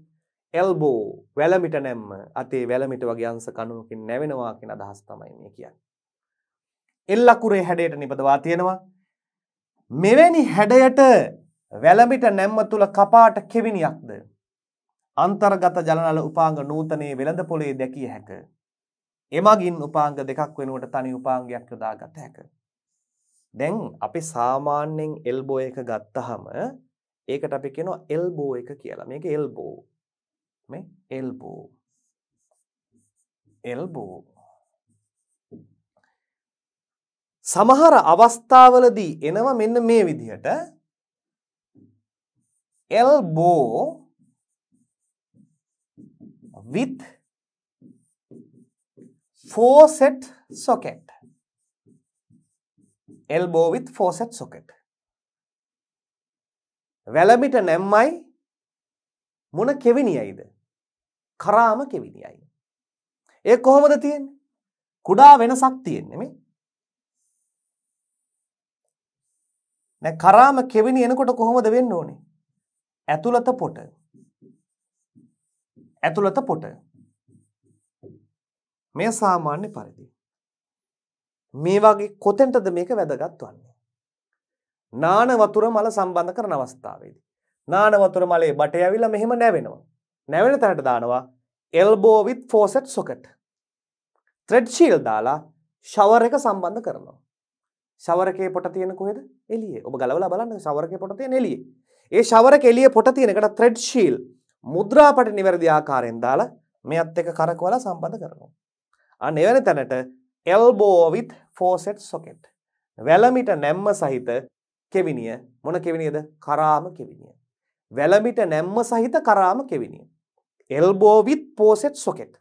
Speaker 1: එල්බෝ වැලමිට නැම්ම අතේ වැලමිට වගේ අංශ කණුවකින් නැවෙනවා කියන අදහස් තමයි මේ කියන්නේ. එල් අකුරේ හැඩයට නිපදවා තියෙනවා. මෙවැනි හැඩයට වැලමිට නැම්ම තුල කපාට කෙවිනියක්ද අන්තර්ගත ජලනල උපාංග නූතනයේ වෙළඳ පොලේ දැකිය හැක. එමගින් උපාංග දෙකක් වෙනුවට තනි උපාංගයක් යොදා ගත හැක. දැන් අපි සාමාන්‍යයෙන් එල්බෝ එක ගත්තහම ඒකට අපි කියනවා එල්බෝ එක කියලා. මේක එල්බෝ. මේ එල්බෝ. එල්බෝ. සමහර අවස්ථාවලදී එනවා මෙන්න මේ විදිහට elbow with faucet socket. elbow with faucet socket. වැලමිට නැම්මයි මොන කෙවිනියයිද? කරාම කෙවිනියයි. ඒ කොහොමද තියෙන්නේ? කුඩා වෙනසක් තියෙන්නේ මේ. දැන් කරාම කෙවිනි එනකොට කොහොමද වෙන්න ඕනේ? ඇතුළත පොට. ඇතුළත පොට. මේ සාමාන්‍ය පරිදි. මේ වගේ කොතෙන්ටද මේක වැදගත් වන්නේ? නාන වතුර මල සම්බන්ධ කරන අවස්ථාවේදී. නාන වතුර මලේ බටේ ඇවිල්ලා මෙහෙම නැවෙනවා. නැවෙන තැනට දානවා elbow with faucet socket. thread shield දාලා shower එක සම්බන්ධ කරනවා. shower එකේ පොට තියෙන කොහෙද? එළියේ. ඔබ ගලවලා බලන්න shower එකේ පොට තියෙන එළියේ. ඒ shower එක එළියේ පොට තියෙන එකට thread shield මුද්‍රාපට නිවැරදි ආකාරයෙන් දාලා මෙයත් එක කරකවලා සම්බන්ධ කරනවා. අන්න එවැනි තැනට elbow with faucet socket. වැලමිට නැම්ම සහිත කෙවිනිය මොන කෙවිනියද? කරාම කෙවිනිය. වැලමිට නැම්ම සහිත කරාම කෙවිනිය. elbow with faucet socket.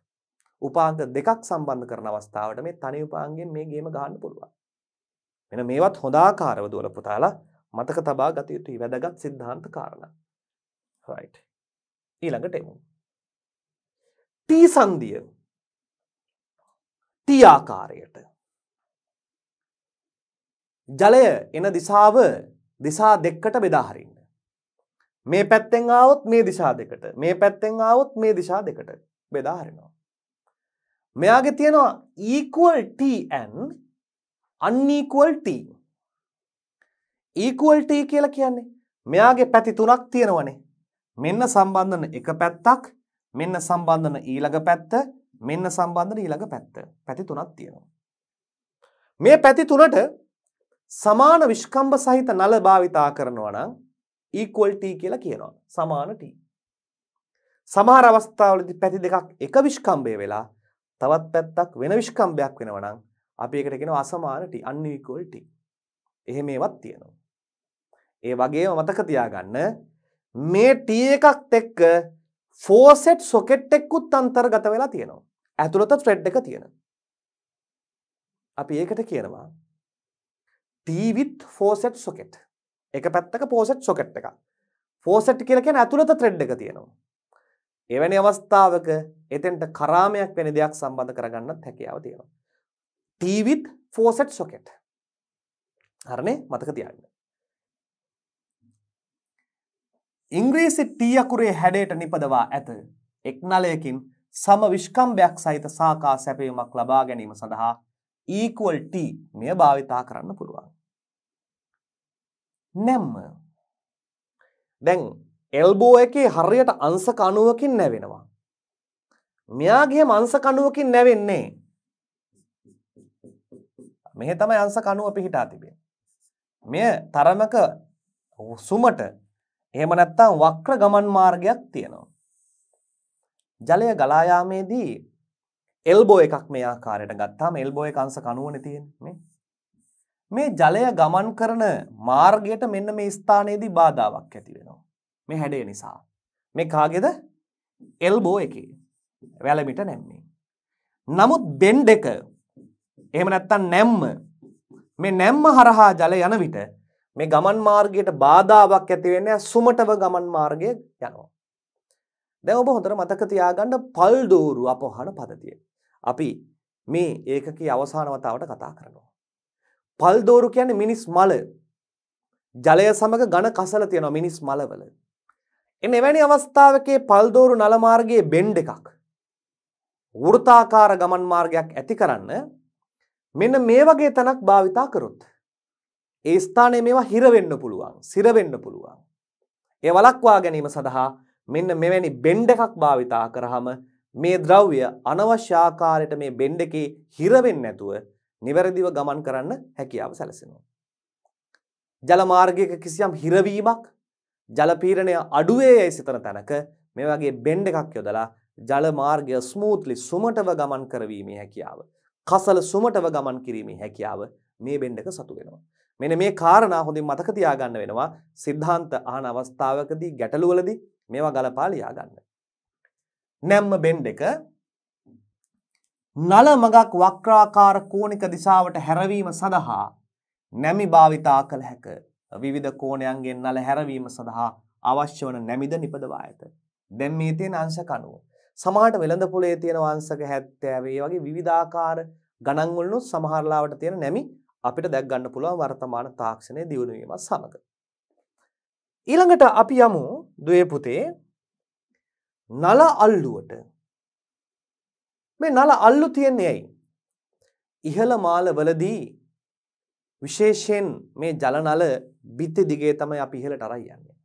Speaker 1: උපාංග දෙකක් සම්බන්ධ කරන අවස්ථාවට මේ තනි උපාංගෙන් මේ ගේම ගහන්න පුළුවන්. මෙන්න මේවත් හොඳ ආකාරව දුවල පුතාලා මතක තබා ගත යුතුයි වැදගත් සිද්ධාන්ත කාරණා. right. ඊළඟට එමු. T සංදිය T ආකාරයට ජලය එන දිසාව දිසා දෙකකට බෙදා හරින්න. මේ පැත්තෙන් ආවොත් මේ දිශා දෙකට මේ පැත්තෙන් ආවොත් මේ දිශා දෙකට බෙදා හරිනවා. මෙයාගේ තියෙනවා equal t and unequal t. equal t කියලා කියන්නේ මෙයාගේ පැති තුනක් තියෙනවනේ. මෙන්න සම්බන්ධන එක පැත්තක් මෙන්න සම්බන්ධන ඊළඟ පැත්ත මෙන්න සම්බන්ධන ඊළඟ පැත්ත. පැති තුනක් තියෙනවා. මේ පැති තුනට සමාන විශ්කම්භ සහිත නල භාවිතා කරනවා නම් equal t කියලා කියනවා. සමාන t. සමහර අවස්ථාවලදී පැති දෙකක් එක විශ්කම්භය වෙලා තවත් පැත්තක් වෙන විශ්කම්භයක් වෙනවා නම් අපි ඒකට කියනවා අසමාන t unequal t. එහෙම ඒවත් තියෙනවා. ඒ වගේම මතක තියාගන්න මේ t එකත් එක්ක ෆෝසෙට් සොකෙට් එක්කුත් අන්තර්ගත වෙලා තියෙනවා. ඇතුළත ත්‍රෙඩ් එක තියෙන. අපි ඒකට කියනවා T with faucet socket. එක පැත්තක ෆෝසෙට් සොකට් එකක්. ෆෝසෙට් කියලා කියන්නේ ඇතුළත ත්‍රෙඩ් එක තියෙනවා. එවැනි අවස්ථාවක එතෙන්ට කරාමයක් වෙන දෙයක් සම්බන්ධ කරගන්නත් හැකියාව තියෙනවා. T with faucet socket. හරිනේ මතක තියාගන්න. ඉංග්‍රීසි T අකුරේ හැඩයට නිපදවා ඇත. එක් නලයකින් සම විශ්කම්භයක් සහිත සාකා සැපයීමක් ලබා ගැනීම සඳහා equal T මෙය භාවිතා කරන්න පුළුවන්. නැම්ම. දැන් එල්බෝ එකේ හරියට අංශ කණුවකින් නැවෙනවා. මෙයාගේ අංශ කණුවකින් නැවෙන්නේ. මෙහෙ තමයි අංශ කණුව පිහිටා තිබෙන්නේ. මෙය තරමක සුමට එහෙම නැත්නම් වක්‍ර ගමන් මාර්ගයක් තියෙනවා. ජලය ගලා යාමේදී එල්බෝ එකක් මේ ආකාරයට ගත්තාම එල්බෝ එක අංශ කණුවනේ තියෙන්නේ මේ. මේ ජලය ගමන් කරන මාර්ගයට මෙන්න මේ ස්ථානයේදී බාධාවක් ඇති වෙනවා. මේ හැඩය නිසා. මේ කාගේද? එල්බෝ එකේ. වැලමිට නැම්මේ. නමුත් බෙන්ඩ් එක එහෙම නැත්තම් නැම්ම මේ නැම්ම හරහා ජලය යන විට මේ ගමන් මාර්ගයට බාධාවක් ඇති වෙන්නේ සුමටව ගමන් මාර්ගය යනවා. දැන් ඔබ හොඳට මතක තියාගන්න පල් දෝරු අපහන පදතිය. අපි මේ ඒකකයේ අවසාන වතාවට කතා කරනවා. පල්දෝරු කියන්නේ මිනිස් මල. ජලය සමග ඝන කසල තියෙනවා මිනිස් මලවල. එන්න එවැනි අවස්ථාවකේ පල්දෝරු නල මාර්ගයේ බෙන්ඩ් එකක්. වෘත්තාකාර ගමන් මාර්ගයක් ඇති කරන්න මෙන්න මේ වගේ තැනක් භාවිතා කරොත් ඒ ස්ථානයේ මේවා හිර වෙන්න පුළුවන්, සිර වෙන්න පුළුවන්. ඒ වළක්වා ගැනීම සඳහා මෙන්න මෙවැනි බෙන්ඩ් එකක් භාවිතා කරාම මේ ද්‍රව්‍ය අනවශ්‍ය ආකාරයට මේ බෙන්ඩ් එකේ හිර වෙන්නේ නැතුව නිවැරදිව ගමන් කරන්න හැකියාව සැලසෙනවා. ජල මාර්ගයක කිසියම් හිරවීමක් ජල පීඩනය අඩුවේ යයි සිතන තැනක මේ වගේ බෙන්ඩ් එකක් යොදලා ජල මාර්ගය ස්මූත්ලි සුමටව ගමන් කරවීමේ හැකියාව. කසල සුමටව ගමන් කිරීමේ හැකියාව මේ බෙන්ඩ් එක සතු වෙනවා. මෙන්න මේ කාරණා හොඳින් මතක තියාගන්න වෙනවා සිද්ධාන්ත අහන අවස්ථාවකදී ගැටලුවලදී මේවා ගලපා ලියා ගන්න. නැම්ම බෙන්ඩ් එක නල මගක් වක්‍රාකාර කෝණික දිසාවට හැරවීම සඳහා නැමි භාවිතා කළ හැක විවිධ කෝණයන්ගෙන් නල හැරවීම සඳහා අවශ්‍ය වන නැමිද නිපදවා ඇත. දැන් මේ තියෙන අංශක අනුව සමහරට වෙළඳ පොලේ තියෙන අංශක 70 ඒ වගේ විවිධාකාර ගණන් වලුත් සමහර ලාවට තියෙන නැමි අපිට දැක් ගන්න පුළුවන් වර්තමාන තාක්ෂණයේ දියුණු වීමත් සමග. ඊළඟට අපි යමු දුවේ පුතේ නල අල්ලුවට මේ නල අල්ලු තියෙන්නේ ඇයි? ඉහළ මාල වලදී විශේෂයෙන් මේ ජල නල බිත්ති දිගේ තමයි අපි ඉහළට අරන් යන්නේ.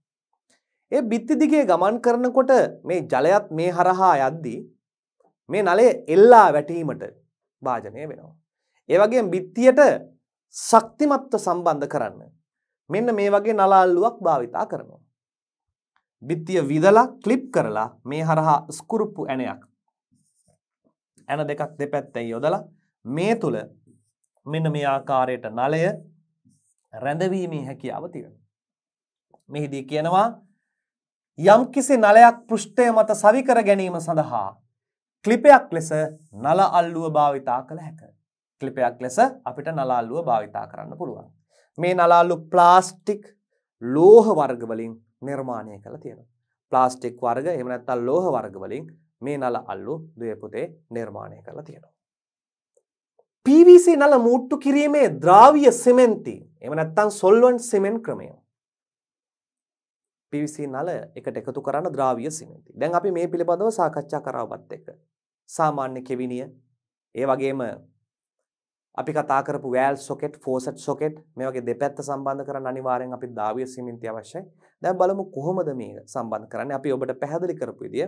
Speaker 1: ඒ බිත්ති දිගේ ගමන් කරනකොට මේ ජලයත් මේ හරහා යද්දී මේ නලය එල්ලා වැටීමට භාජනය වෙනවා. ඒ වගේම බිත්තියට ශක්තිමත්ව සම්බන්ධ කරන්න මෙන්න මේ වගේ නලාල්ලුවක් භාවිතා කරනවා. බිත්තිය විදලා ක්ලිප් කරලා මේ හරහා ස්කුරුප්පු ඇණයක් ඇන දෙකක් දෙපැත්තෙන් යොදලා මේ තුල මෙන්න මේ ආකාරයට නලය රැඳවීමේ හැකියාව තියෙනවා. මෙහිදී කියනවා යම්කිසි නලයක් පෘෂ්ඨය මත සවි කර ගැනීම සඳහා ක්ලිපයක් ලෙස නල අල්ලුව භාවිතා කළ හැක. ක්ලිපයක් ලෙස අපිට නල අල්ලුව භාවිතා කරන්න පුළුවන්. මේ නලාල්ලු ප්ලාස්ටික් ලෝහ වර්ග වලින් නිර්මාණය කළ තියෙනවා. ප්ලාස්ටික් වර්ග එහෙම නැත්නම් ලෝහ වර්ග වලින් මේ නල අල්ලු දුවේ පුතේ නිර්මාණය කරලා තියෙනවා. PVC නල මූට්ටු කිරීමේ ද්‍රාව්‍ය සිමෙන්ති එහෙම නැත්නම් සොල්වන්ට් සිමෙන්ට් ක්‍රමය. PVC නල එකට එකතු කරන්න ද්‍රාව්‍ය සිමෙන්ති. දැන් අපි මේ පිළිබඳව සාකච්ඡා කරවවත් එක්ක. සාමාන්‍ය කෙවිනිය ඒ වගේම අපි කතා කරපු වෑල් සොකට් ෆෝසට් සොකට් මේ වගේ දෙපැත්ත සම්බන්ධ කරන්න අනිවාර්යෙන් අපි දාවිය සිමෙන්ති අවශ්‍යයි. දැන් බලමු කොහොමද මේක සම්බන්ධ කරන්නේ. අපි ඔබට පැහැදිලි කරපු විදිය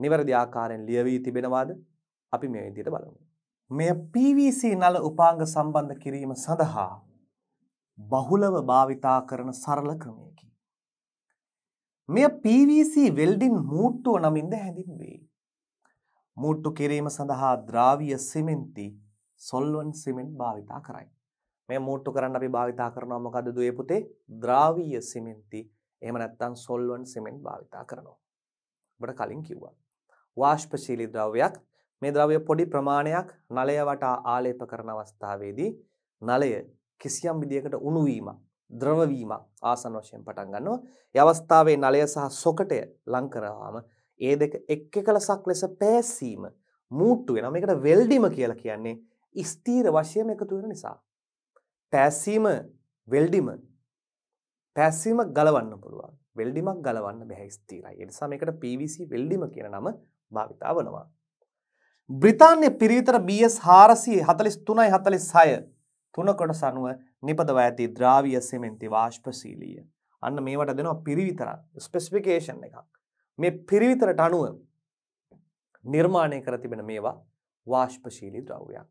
Speaker 1: නිවැරදි ආකාරයෙන් ලියවී තිබෙනවාද? අපි මේ විදිහට බලමු. මෙය PVC නල උපාංග සම්බන්ධ කිරීම සඳහා බහුලව භාවිතා කරන සරල ක්‍රමයකි. මෙය PVC වෙල්ඩින් මූට්ටුව නමින්ද හැඳින්වේ. මූට්ටු කිරීම සඳහා ද්‍රාවිය සිමෙන්ති සොල්වන් සිමෙන්ට් භාවිතා කරයි. මේ මූට්ටු කරන්න අපි භාවිතා කරනවා මොකද දුවේ පුතේ? ද්‍රාවීය සිමෙන්ති එහෙම නැත්නම් සොල්වන් සිමෙන්ට් භාවිතා කරනවා. ඔබට කලින් කිව්වා. වාෂ්පශීලී ද්‍රව්‍යයක් මේ ද්‍රව්‍ය පොඩි ප්‍රමාණයක් නලය වටා ආලේප කරන අවස්ථාවේදී නලය කිසියම් විදියකට උණු වීමක් ද්‍රව වීමක් ආසන්න වශයෙන් පටන් ගන්නවා. ඒ අවස්ථාවේ නලය සහ සොකටය ලං කරාම ඒ දෙක එක් එකලසක් ලෙස පෑසීම මූට්ටු වෙනවා. මේකට වෙල්ඩිම කියලා කියන්නේ ස්තීර වශයෙන් එකතු වෙන නිසා. පෑසීම වෙල්ඩිම පෑසීම ගලවන්න පුළුවන්. වෙල්ඩිමක් ගලවන්න බැහැ ස්ථීරයි. ඒ නිසා මේකට PVC වෙල්ඩිම කියන නම භාවිතා වනවා. බ්‍රිතාන්‍ය පිරිවිතර BS 443යි 46 තුන කොටස අනුව නිපදව ඇති ද්‍රාවීය සිමෙන්ති වාෂ්පශීලීය. අන්න මේවට දෙනවා පිරිවිතරක් ස්පෙසිෆිකේෂන් එකක්. මේ පිරිවිතරට අනුව නිර්මාණය කර තිබෙන මේවා වාෂ්පශීලී ද්‍රව්‍යයක්.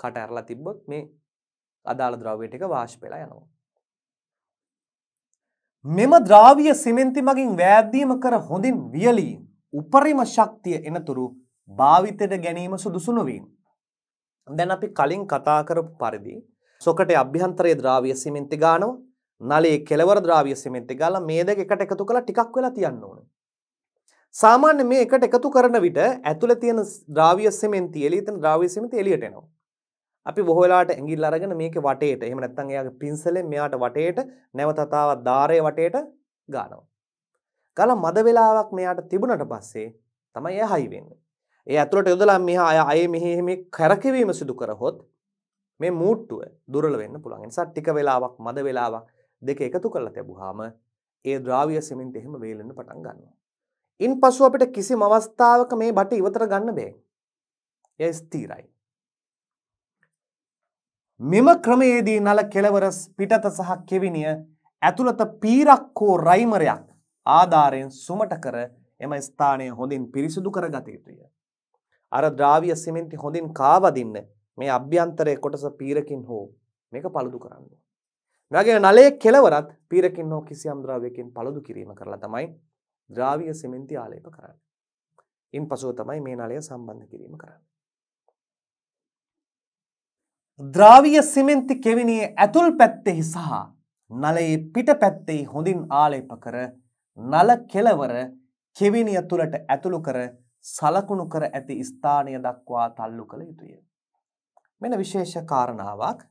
Speaker 1: කට ඇරලා තිබ්බොත් මේ අදාළ ද්‍රව්‍ය ටික වාෂ්ප වෙලා යනවා. මෙම ද්‍රාවීය සිමෙන්ති මගින් වෑද්දීම කර හොඳින් වියලී උපරිම ශක්තිය එනතුරු භාවිතයට ගැනීම සුදුසු නොවීම. දැන් අපි කලින් කතා කරපු පරිදි සොකටේ අභ්‍යන්තරයේ ද්‍රාවීය සිමෙන්ති ගානවා නලයේ කෙළවර ද්‍රාවීය සිමෙන්ති ගාලා මේ දෙක එකට එකතු කරලා ටිකක් වෙලා තියන්න ඕනේ. සාමාන්‍ය මේ එකට එකතු කරන විට ඇතුළේ තියෙන ද්‍රාවීය සිමෙන්ති එළියේ තියෙන ද්‍රාවීය සිමෙන්ති එළියට එනවා. අපි බොහෝ වෙලාවට ඇඟිල්ල අරගෙන මේකේ වටේට එහෙම නැත්නම් එයාගේ පින්සලෙන් මෙයාට වටේට නැවත තතාවක් ධාරයේ වටේට ගානවා. ගාලා මද වෙලාවක් මෙයාට තිබුණට පස්සේ තමයි එයා හයි වෙන්නේ. ඒ ඇතුළට යොදලා මෙහා අය අය මෙහි මේ කරකවීම සිදු කරහොත් මේ මූට්ටුව දුර්වල වෙන්න පුළුවන්. ඒ නිසා ටික වෙලාවක් මද වෙලාවක් දෙක එකතු කරලා තිබුවාම ඒ ද්‍රාව්‍ය සිමෙන්ති එහෙම වේලෙන්න පටන් ගන්නවා. ඉන්පසු අපිට කිසිම අවස්ථාවක මේ බට ඉවතට ගන්න බෑ. එය ස්ථිරයි. මෙම ක්‍රමයේදී නල කෙලවර පිටත සහ කෙවිනිය ඇතුළත පීරක් හෝ රයිමරයක් ආධාරයෙන් සුමට කර එම ස්ථානය හොඳින් පිරිසිදු කර ගත යුතුය. අර ද්‍රාවිය සිමෙන්ති හොඳින් කාවදින්න මේ අභ්‍යන්තරය කොටස පීරකින් හෝ මේක පළුදු කරන්න. මගේ නලේ කෙලවරත් පීරකින් හෝ කිසියම් ද්‍රාවයකින් පළුදු කිරීම කරලා තමයි ද්‍රාවිය සිමෙන්ති ආලේප කරන්න. ඉන් පසුව තමයි මේ නලය සම්බන්ධ කිරීම කරන්න. ද්‍රාවිය සිමෙන්ති කෙවිනියේ ඇතුල් පැත්තෙහි සහ නලයේ පිට පැත්තෙහි හොඳින් ආලේප කර නල කෙලවර කෙවිනිය තුළට ඇතුළු කර සලකුණු කර ඇති ස්ථානය දක්වා තල්ලු කළ යුතුය. මෙන විශේෂ කාරණාවක්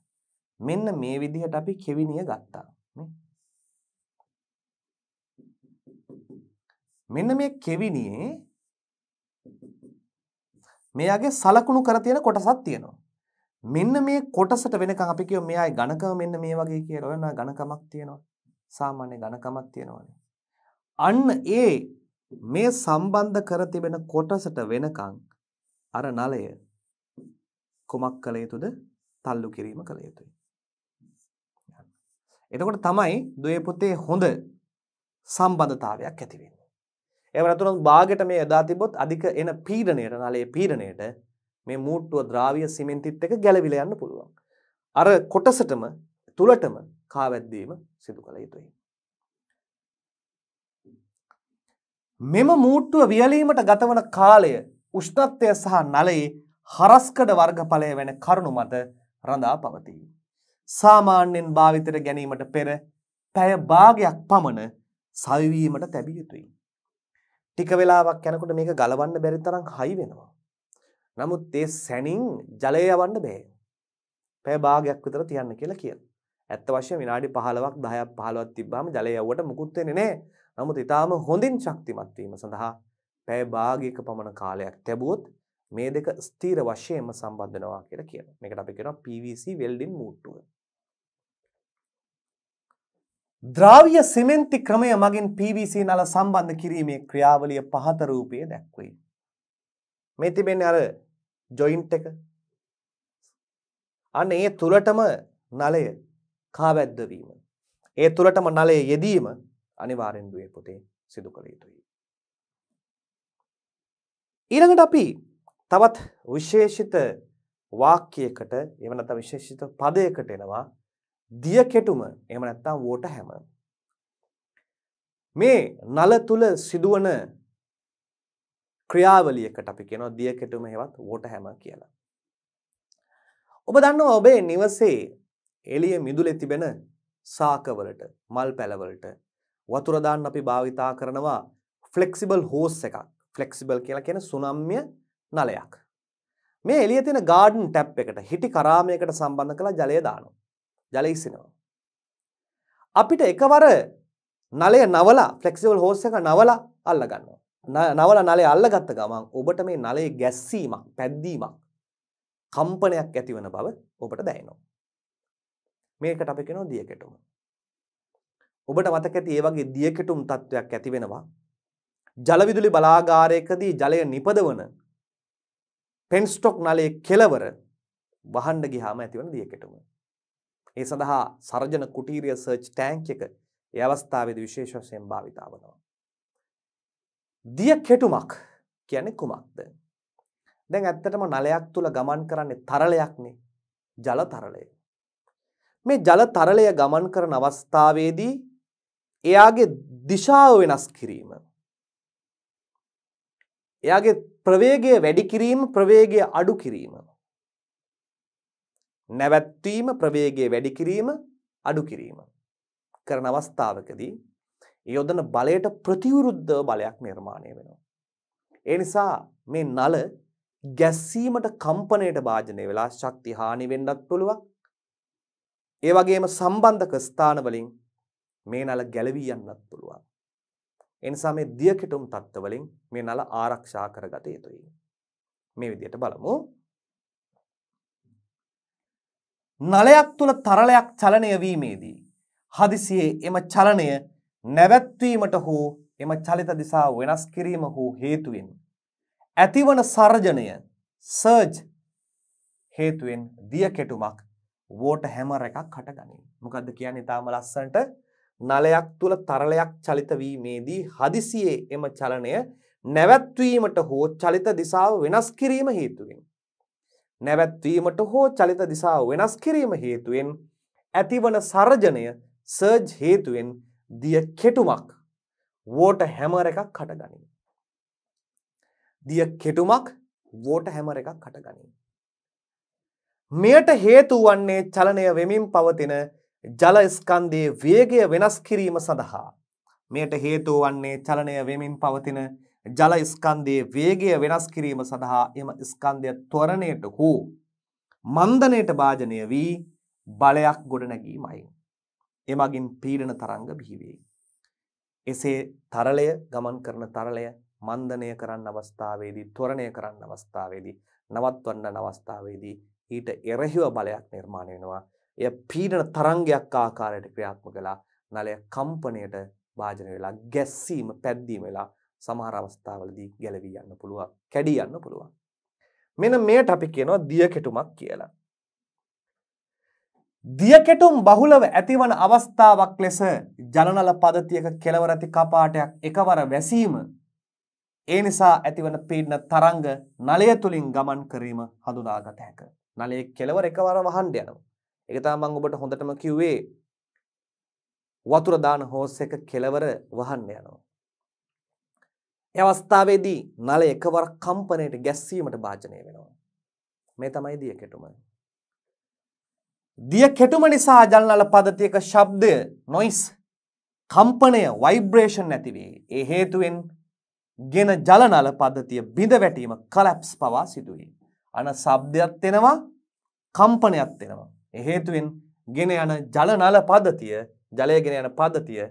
Speaker 1: මෙන්න මේ විදිහට අපි කෙවිනිය ගත්තා. මෙන්න මේ කෙවිනියේ මෙයාගේ සලකුණු කර තියෙන කොටසක් තියෙනවා. මෙන්න මේ කොටසට වෙනකන් අපි කියමු මෙයායි ඝනකම මෙන්න මේ වගේ කියලා ඔයන ඝනකමක් තියෙනවා. සාමාන්‍ය ඝනකමක් තියෙනවානේ. අන්න ඒ මේ සම්බන්ධ කර තිබෙන කොටසට වෙනකන් අර නලය කුමක් කළ යුතුද තල්ලු කිරීම කළ යුතුයි. එතකොට තමයි දුවේ පුතේ හොඳ සම්බන්ධතාවයක් ඇති වෙන්නේ. එහෙම නැත්නම් බාගෙට මේ යදා තිබොත් අධික එන පීඩනයට නලයේ පීඩනයට මේ මූට්ටුව ද්‍රාවීය සිමෙන්තිත් එක්ක ගැලවිලා යන්න පුළුවන්. අර කොටසටම තුලටම කාවැද්දීම සිදු කළ යුතුයි. මෙම මූට්ටුව වියලීමට ගතවන කාලය උෂ්ණත්වය සහ නලයේ හරස්කඩ වර්ගඵලය වෙන කරුණු මත රඳා පවතී. සාමාන්‍යයෙන් භාවිතයට ගැනීමට පෙර පැය භාගයක් පමණ සවිවීමට තැබිය යුතුයි. ටික වෙලාවක් යනකොට මේක ගලවන්න බැරි තරම් හයි වෙනවා. නමුත් ඒ සැනින් ජලය යවන්න බෑ. පැය භාගයක් විතර තියන්න කියලා කියන. ඇත්ත වශයෙන් විනාඩි 15ක් 10ක් 15ක් තිබ්බාම ජලය යවුවට මුකුත් වෙන්නේ නැහැ. නමුත් ඊටාම හොඳින් ශක්තිමත් වීම සඳහා පැය භාගයක පමණ කාලයක් තිබුවොත් මේ දෙක ස්ථීර වශයෙන්ම සම්බන්ධ වෙනවා කියලා කියනවා. මේකට අපි කියනවා PVC වෙල්ඩින් මූට්ටුව. ද්‍රාවිය සිමෙන්ති ක්‍රමය මගින් PVC නල සම්බන්ධ කිරීමේ ක්‍රියාවලිය පහත රූපයේ දැක්වෙයි. මේ තිබෙන්නේ අර ජොයින්ට් එක. අන්න ඒ තුලටම නලය කාවැද්ද වීම. ඒ තුලටම නලය යෙදීම අනිවාර්යෙන් දුවේ පොතේ සිදු කළ යුතුයි. ඊළඟට අපි තවත් විශේෂිත වාක්‍යයකට එහෙම නැත්නම් විශේෂිත පදයකට එනවා දිය කෙටුම එහෙම නැත්නම් වෝට හැම මේ නල තුල සිදුවන ක්‍රියාවලියකට අපි කියනවා දිය කෙටුම හෙවත් වෝට හැම කියලා. ඔබ දන්නවා ඔබේ නිවසේ එළිය මිදුලේ තිබෙන සාකවලට මල් පැලවලට වතුර දාන්න අපි භාවිතා කරනවා ෆ්ලෙක්සිබල් හෝස් එකක්. ෆ්ලෙක්සිබල් කියලා කියන සුනම්‍ය නලයක්. මේ එළිය තියෙන ගාඩන් ටැප් එකට හිටි කරාමයකට සම්බන්ධ කරලා ජලය දානවා. ජලය ඉසිනවා. අපිට එකවර නලය නවලා ෆ්ලෙක්සිබල් හෝස් එක නවලා අල්ල ගන්නවා. නවල නලය අල්ලගත්ත ගමන් ඔබට මේ නලයේ ගැස්සීමක්, පැද්දීමක්, කම්පනයක් ඇතිවන බව ඔබට දැනෙනවා. මේකට අපි කියනවා දියකෙටුම. ඔබට මතක ඇති ඒ වගේ දියකෙටුම් තත්වයක් ඇති වෙනවා. ජලවිදුලි බලාගාරයකදී ජලය නිපදවන පෙන්ස්ටොක් නලයේ කෙලවර වහන්න ගියාම ඇතිවන දියකෙටුම. ඒ සඳහා සර්ජන කුටීරිය සර්ච් ටෑන්ක් එක ඒ අවස්ථාවේදී විශේෂ වශයෙන් භාවිතා වෙනවා. දිය කෙටුමක් කියන්නේ කුමක්ද? දැන් ඇත්තටම නලයක් තුල ගමන් කරන්නේ තරලයක්නේ. ජල තරලය. මේ ජල තරලය ගමන් කරන අවස්ථාවේදී එයාගේ දිශාව වෙනස් කිරීම එයාගේ ප්‍රවේගය වැඩි කිරීම ප්‍රවේගය අඩු කිරීම. නැවැත්වීම ප්‍රවේගය වැඩි කිරීම අඩු කිරීම. කරන අවස්ථාවකදී යොදන බලයට ප්‍රතිවරුද්ධ බලයක් නිර්මාණය වෙනවා. ඒ නිසා මේ නල ගැස්සීමට කම්පනයට භාජනය වෙලා ශක්ති හානි වෙන්නත් පුළුවන්. ඒ වගේම සම්බන්ධක ස්ථානවලින් මේ නල ගැලවී යන්නත් පුළුවන්. එනිසා මේ දියකෙටුම් තත්ත්වවලින් මේ නල ආරක්ෂා කරගත යුතුයි. මේ විදිහට බලමු. නලයක් තුල තරලයක් චලනය වීමේදී හදිසියේ එම චලනය නැවැත්වීමට හෝ එම චලිත දිසා වෙනස් කිරීම හෝ හේතුවෙන් ඇතිවන සර්ජනය සර්ජ් හේතුවෙන් දියකෙටුමක් වෝට හැමර එකක් හටගනී. මොකක්ද කියන්නේ තාම ලස්සනට නලයක් තුල තරලයක් චලිත වීමේදී හදිසියේ එම චලනය නැවැත්වීමට හෝ චලිත දිසාව වෙනස් කිරීම හේතුවෙන් නැවැත්වීමට හෝ චලිත දිසාව වෙනස් කිරීම හේතුවෙන් ඇතිවන සර්ජනය සර්ජ් හේතුවෙන් දිය කෙටුමක් වෝට හැමර එකක් හටගනී. දිය කෙටුමක් වෝට හැමර එකක් හටගනී. මෙයට හේතු වන්නේ චලනය වෙමින් පවතින ජලස්කන්දයේ වේගය වෙනස් කිරීම සඳහා මෙයට හේතු වන්නේ චලනය වෙමින් පවතින ජලස්කන්දයේ වේගය වෙනස් කිරීම සඳහා එම ස්කන්ධය ත්වරණයට හෝ මන්දනයට භාජනය වී බලයක් ගොඩනැගීමයි. එමගින් පීඩන තරංග බිහිවේ. එසේ තරලය ගමන් කරන තරලය මන්දනය කරන්න අවස්ථාවේදී ත්වරණය කරන්න අවස්ථාවේදී නවත්වන්න අවස්ථාවේදී ඊට එරෙහිව බලයක් නිර්මාණය වෙනවා එය පීඩන තරංගයක් ආකාරයට ක්‍රියාත්මක කළා නලය කම්පනයට භාජනය වෙලා ගැස්සීම පැද්දීම වෙලා සමහර අවස්ථාවලදී ගැලවී යන්න පුළුවන් කැඩී යන්න පුළුවන් මෙන්න මේට අපි කියනවා දිය කෙටුමක් කියලා. දිය කෙටුම් බහුලව ඇතිවන අවස්ථාවක් ලෙස ජනනල පදතියක කෙලවර ඇති කපාටයක් එකවර වැසීම ඒ නිසා ඇතිවන පීඩන තරංග නලය තුලින් ගමන් කිරීම හඳුනාගත හැක. නලයේ කෙලවර එකවර වහන්න යනවා. ඒක තමයි මම ඔබට හොඳටම කිව්වේ වතුර දාන හෝස් එක කෙලවර වහන්න යනවා. ඒ අවස්ථාවේදී නලය එකවර කම්පණයට ගැස්සීමට භාජනය වෙනවා. මේ තමයි දිය කෙටුම. දිය කෙටුම නිසා ජල්නල පදතියක ශබ්දය නොයිස් කම්පනය වයිබ්‍රේෂන් නැතිවේ. ඒ හේතුවෙන් ගෙන ජලනල පද්ධතිය බිඳ වැටීම කලැප්ස් පවා සිදුවේ. අන සබ්දයක් එෙනවා කම්පනයක් එෙනවා. හේතුවෙන් ගෙන යන ජලනල පද්ධතිය ජලයගෙන යන පද්ධතිය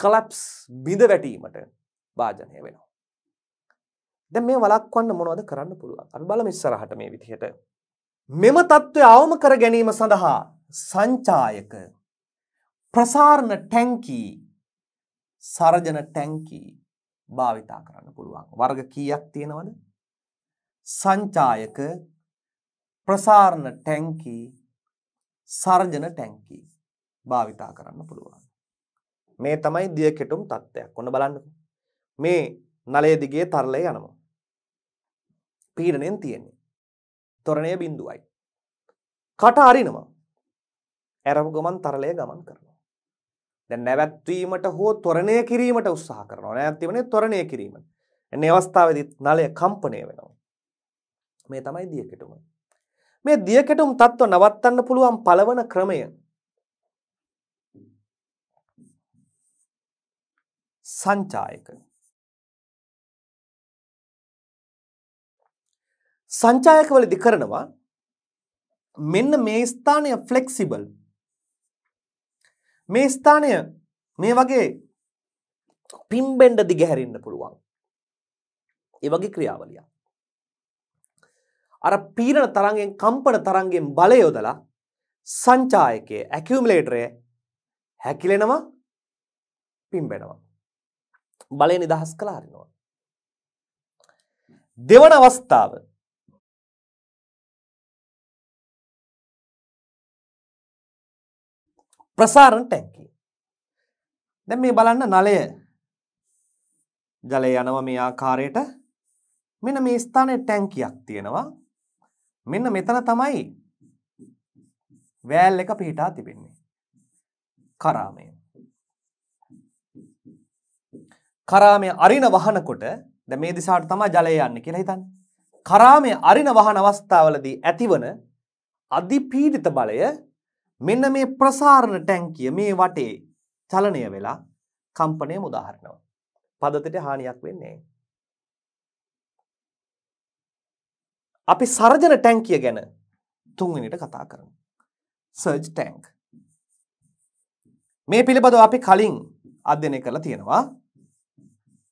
Speaker 1: කලප්ස් බිඳ වැටීමට භාජනය වෙනවා. දැ මේ වලක්වන්න මොනවද කරන්න පුළුවන් අ බල මිස්සරහට මේ විදිහට. මෙම තත්ත්වය අවම කර ගැනීම සඳහා සංචායක ප්‍රසාරණ ටැංකී සරජන ටැංකී භාවිතා කරන්න පුළුවන් වර්ග කීයක් තියෙනවද සංචායක ප්‍රසාරණ ටැංකී සර්ජන ටැංකී භාවිතා කරන්න පුළුවන්. මේ තමයි දිය කෙටුම් තත්ත්වයක් ඔන්න බලන්න මේ නලය දිගේ තරලය යනවා. පීඩනයෙන් තියෙන්නේ. තොරණය බින්දුවයි. කට අරිනවා. ඇරපු ගමන් තරලය ගමන් කරනවා. දැන් නැවැත්වීමට හෝ තොරණය කිරීමට උත්සාහ කරනවා. නැවැත්වීමනේ තොරණය කිරීම. එන්නේ අවස්ථාවේදී නලය කම්පණය වෙනවා. මේ තමයි දිය කෙටුම. මේ දිය කෙටුම් තත්ත්ව නවත්තන්න පුළුවන් පළවන ක්‍රමය සංචායක සංචායකවලදි කරනවා මෙන්න මේ ස්ථානය ෆ්ලෙක්සිබල් මේ ස්ථානය මේ වගේ පිම්බෙන්ඩ දිගහැරෙන්න පුළුවන් ඒ වගේ ක්‍රියාවලියක් අර පීරණ තරන්ගෙන් කම්පන තරන්ගෙන් බලය යොදලා සංචායකය ඇකියුම්ලේටරය හැකිලෙනවා පිම්බෙනවා. බලය නිදහස් කලාරිනවා. දෙවන අවස්ථාව ප්‍රසාරණ ටැන්කි. දැන් මේ බලන්න නලය ජලය යනවා මේ ආකාරයට මෙන්න මේ ස්ථානයේ ටැංකියක් තියෙනවා මෙන්න මෙතන තමයි වෑල් එක පිහිටා තිබෙන්නේ. කරාමය. කරාමය අරින වහනකොට දැන් මේ දිශාවට තමයි ජලය යන්නේ කියලා හිතන්න. කරාමය අරින වහන අවස්ථාවලදී ඇතිවන අධිපීඩිත බලය මෙන්න මේ ප්‍රසාරණ ටැංකිය මේ වටේ චලනය වෙලා කම්පනය මුදාහරිනවා. පදතට හානියක් වෙන්නේ නැහැ. අපි සර්ජන ටැංකිය ගැන තුන්වෙනිට කතා කරමු. Surge tank. මේ පිළිබඳව අපි කලින් අධ්‍යයනය කරලා තියෙනවා.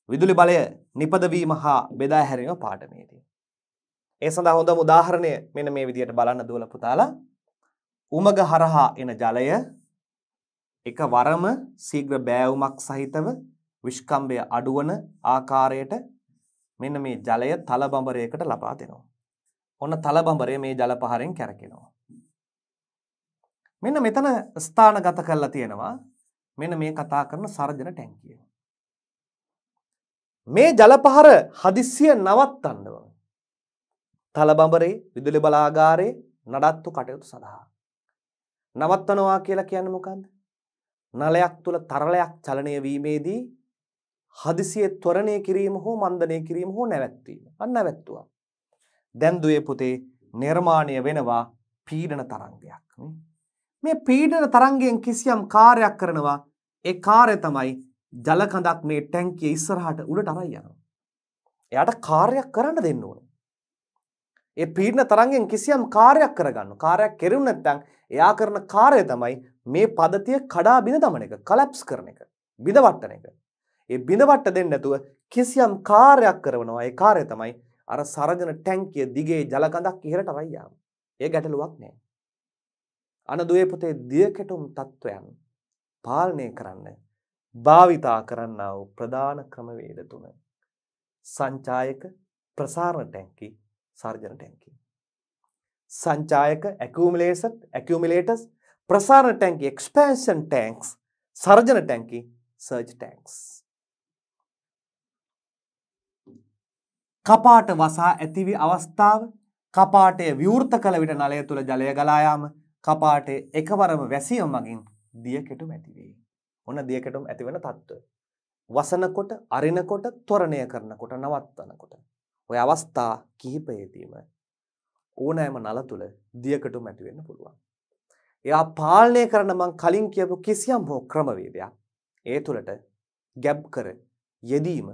Speaker 1: විදුලි බලය නිපදවීම හා බෙදා හැරීම පාඩමේදී. ඒ සඳහා හොඳම උදාහරණය මෙන්න මේ විදිහට බලන්න දුවල පුතාලා. උමග හරහා එන ජලය එක වරම සීග්‍ර බෑවුමක් සහිතව විශ්කම්භය අඩුවන ආකාරයට මෙන්න මේ ජලය තලබඹරයකට ලබා දෙනවා. ඔන්න තලබඹරය මේ ජල පහරෙන් කැරකෙනවා. මෙන්න මෙතන ස්ථානගත කරලා තියෙනවා මෙන්න මේ කතා කරන සර්ජන ටැංකිය. මේ ජල පහර හදිස්සිය නවත්තන්න ඕන. තලබඹරේ විදුලි බලාගාරයේ නඩත්තු කටයුතු සඳහා. නවත්තනවා කියලා කියන්නේ මොකන්ද. නලයක් තුළ තරලයක් චලනය වීමේදී හදිසිය ත්වරණය කිරීම හෝ මන්දනය කිරීම හෝ නැවැත්වීම අන්න නැවැත්තුවා. දැන්දුවේ පුතේ නිර්මාණය වෙනවා පීඩන තරංගයක්. මේ පීඩන තරංගයෙන් කිසියම් කාර්යක් කරනවා ඒ කාර්ය තමයි ජලකඳක් මේ ටැංකිය ඉස්සරහට උඩට අරන් යනවා. එයාට කාර්යයක් කරන්න දෙන්න ඕනේ. ඒ පීඩන තරංගෙන් කිසියම් කාර්යයක් කරගන්න. කාර්යයක් කෙරුණ නැත්නම් එයා කරන කාර්යය තමයි මේ පදතිය කඩා බිඳ දමන එක, කලැප්ස් කරන එක, බිඳවට්ටන එක. ඒ බිඳවට්ට දෙන්නේ නැතුව කිසියම් කාර්යයක් කරනවා. ඒ කාර්යය තමයි අර සරජන ටැංකිය දිගේ ජලකඳක් ඉහළට අරන් යාම. ඒ ගැටලුවක් නෑ. අන දුවේ පුතේ දිය කෙටුම් තත්වයන් පාලනය කරන්න භාවිතා කරන්නා වූ ප්‍රධාන ක්‍රමවේද තුන සංචායක ප්‍රසාරණ ටැංකි සර්ජන ටැංකි සංචායක ඇකමලේසට් ඇකමලේටස් ප්‍රසාරණ ටැන්කි එක්ස්පෑන්ෂන් ටැන්ක්ස් සර්ජන ටැන්කි සර්ජ් ටැන්ක්ස්. කපාට වසා ඇතිවි අවස්ථාව කපාටය විවෘත කළ විට නලය තුළ ජලය ගලායාම කපාටේ එකවරම වැසියම් මගින් දියකෙටු ඇතිවේ. ඔන්න දියකෙටුම් ඇතිවෙන තත්ත්ව. වසනකොට අරිනකොට තොරණය කරනකොට නවත්වනකොට. ඔය අවස්ථා කිහිපයේදීම ඕනෑම නල තුළ දියකටුම් ඇතිවෙන්න පුළුවන්. එයා පාලනය කරන මං කලින් කියපු කිසියම් හෝ ක්‍රමවේදයක් ඒ තුළට ගැබ් කර යෙදීම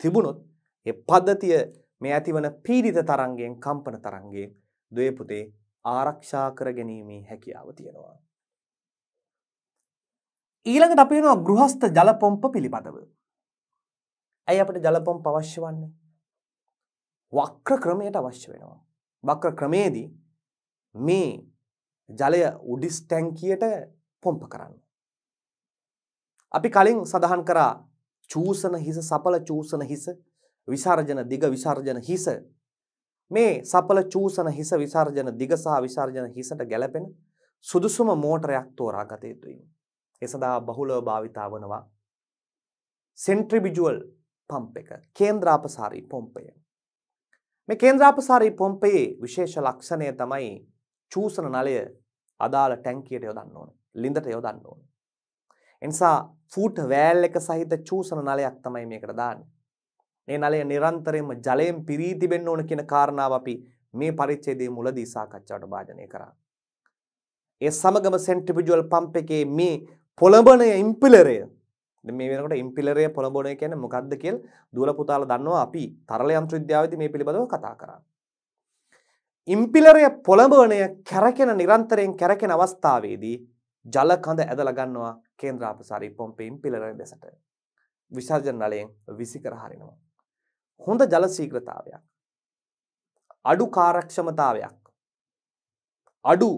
Speaker 1: තිබුණොත් ඒ පද්ධතිය මේ ඇතිවන පීඩිත තරන්ගෙන් කම්පන තරන්ගේ දවේපුතේ ආරක්ෂා කර ගැනීමේ හැකියාව තියෙනවා. ඊළඟට අපේනවා ගෘහස්ත ජලපොම්ප පිළිබඳව. ඇයි අපට ජලපොම්ප අවශ්‍ය වන්නේ. වක්‍ර ක්‍රමයට අවශ්‍ය වෙනවා. වක්‍ර ක්‍රමේදී මේ ජලය උඩිස් ටැන්කියට පොම්ප කරන්න. අපි කලින් සඳහන් කරා චූසන හිස සපල චූසන හිස විසර්ජන දිග විසර්ජන හිස මේ සපල චූසන හිස විසර්ජන දිග සහ විසර්ජන හිසට ගැලපෙන සුදුසුම මෝටරයක් තෝරා ගත යුතුයි. ඒ සඳහා බහුලව භාවිතා වනවා සෙන්ට්‍රිබිජුවල් පම්ප එක කේන්ද්‍රාපසාරී පොම්පය. මේ කේන්ද්‍රාපසාරී පොම්පයේ විශේෂ ලක්ෂණය තමයි චූසන නලය අදාළ ටැන්කියට යොදන්න ඕන ලිඳට යොදන්න ඕන. එනිසා ෆූට වෑල් එක සහිත චූසන නලයක් තමයි මේකට දාන්න. මේ නලය නිරන්තරයෙන්ම ජලයෙන් පිරී තිබෙන්න ඕන කියන කාරණාව අපි මේ පරිච්ඡේදයේ මුලදී සාකච්ඡාවට භාජනය කරා. ඒ සමගම සෙන්ට්‍රිෆියුවල් පම්ප් එකේ මේ පොළඹන ඉම්පිලරය මේ වෙනකොට ඉම්පිලරය පොළඹන කියන්නේ මොකක්ද කියලා දුවල පුතාලා දන්නවා අපි තරල යන්ත්‍ර විද්‍යාවේදී මේ පිළිබඳව කතා කරා. ඉම්පිලරය පොළඹවනය කැරකෙන නිරන්තරයෙන් කැරකෙන අවස්ථාවේදී ජල කඳ ඇදලා ගන්නවා කේන්ද්‍රාපසාරී පොම්පේ ඉම්පිලරය දෙසට. විසර්ජන නලයෙන් විසි කර හරිනවා. හොඳ ජල ශීඝ්‍රතාවයක්. අඩු කාර්යක්ෂමතාවයක්. අඩු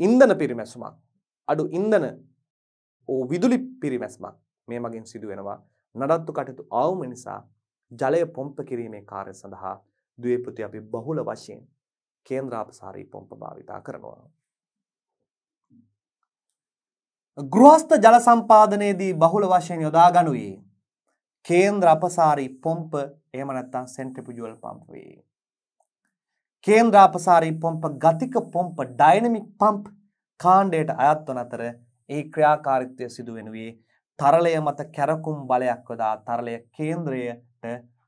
Speaker 1: ඉන්ධන පිරිමැසුමක්. අඩු ඉන්ධන ඕ විදුලි පිරිමැස්මක් මේ මගින් සිදු වෙනවා. නඩත්තු කටයුතු අවම නිසා ජලය පොම්ප කිරීමේ කාර්ය සඳහා ද්වේපති අපි බහුල වශයෙන් කේන්ද්‍රාපසාරී පොම්ප භාවිතා කරනවා. ගෘහස්ත ජල සම්පාදනයේදී බහුල වශයෙන් යොදා ගනුයේ කේන්ද්‍ර අපසාරී පොම්ප එහෙම නැත්නම් සෙන්ට්‍රිෆියුවල් පම්ප් වේ. කේන්ද්‍ර අපසාරී පොම්ප ගතික පොම්ප ඩයිනමික් පම්ප් කාණ්ඩයට අයත් වන අතර ඒ ක්‍රියාකාරීත්වය සිදු වෙනුවේ තරලය මත කැරකුම් බලයක් යොදා තරලය කේන්ද්‍රයට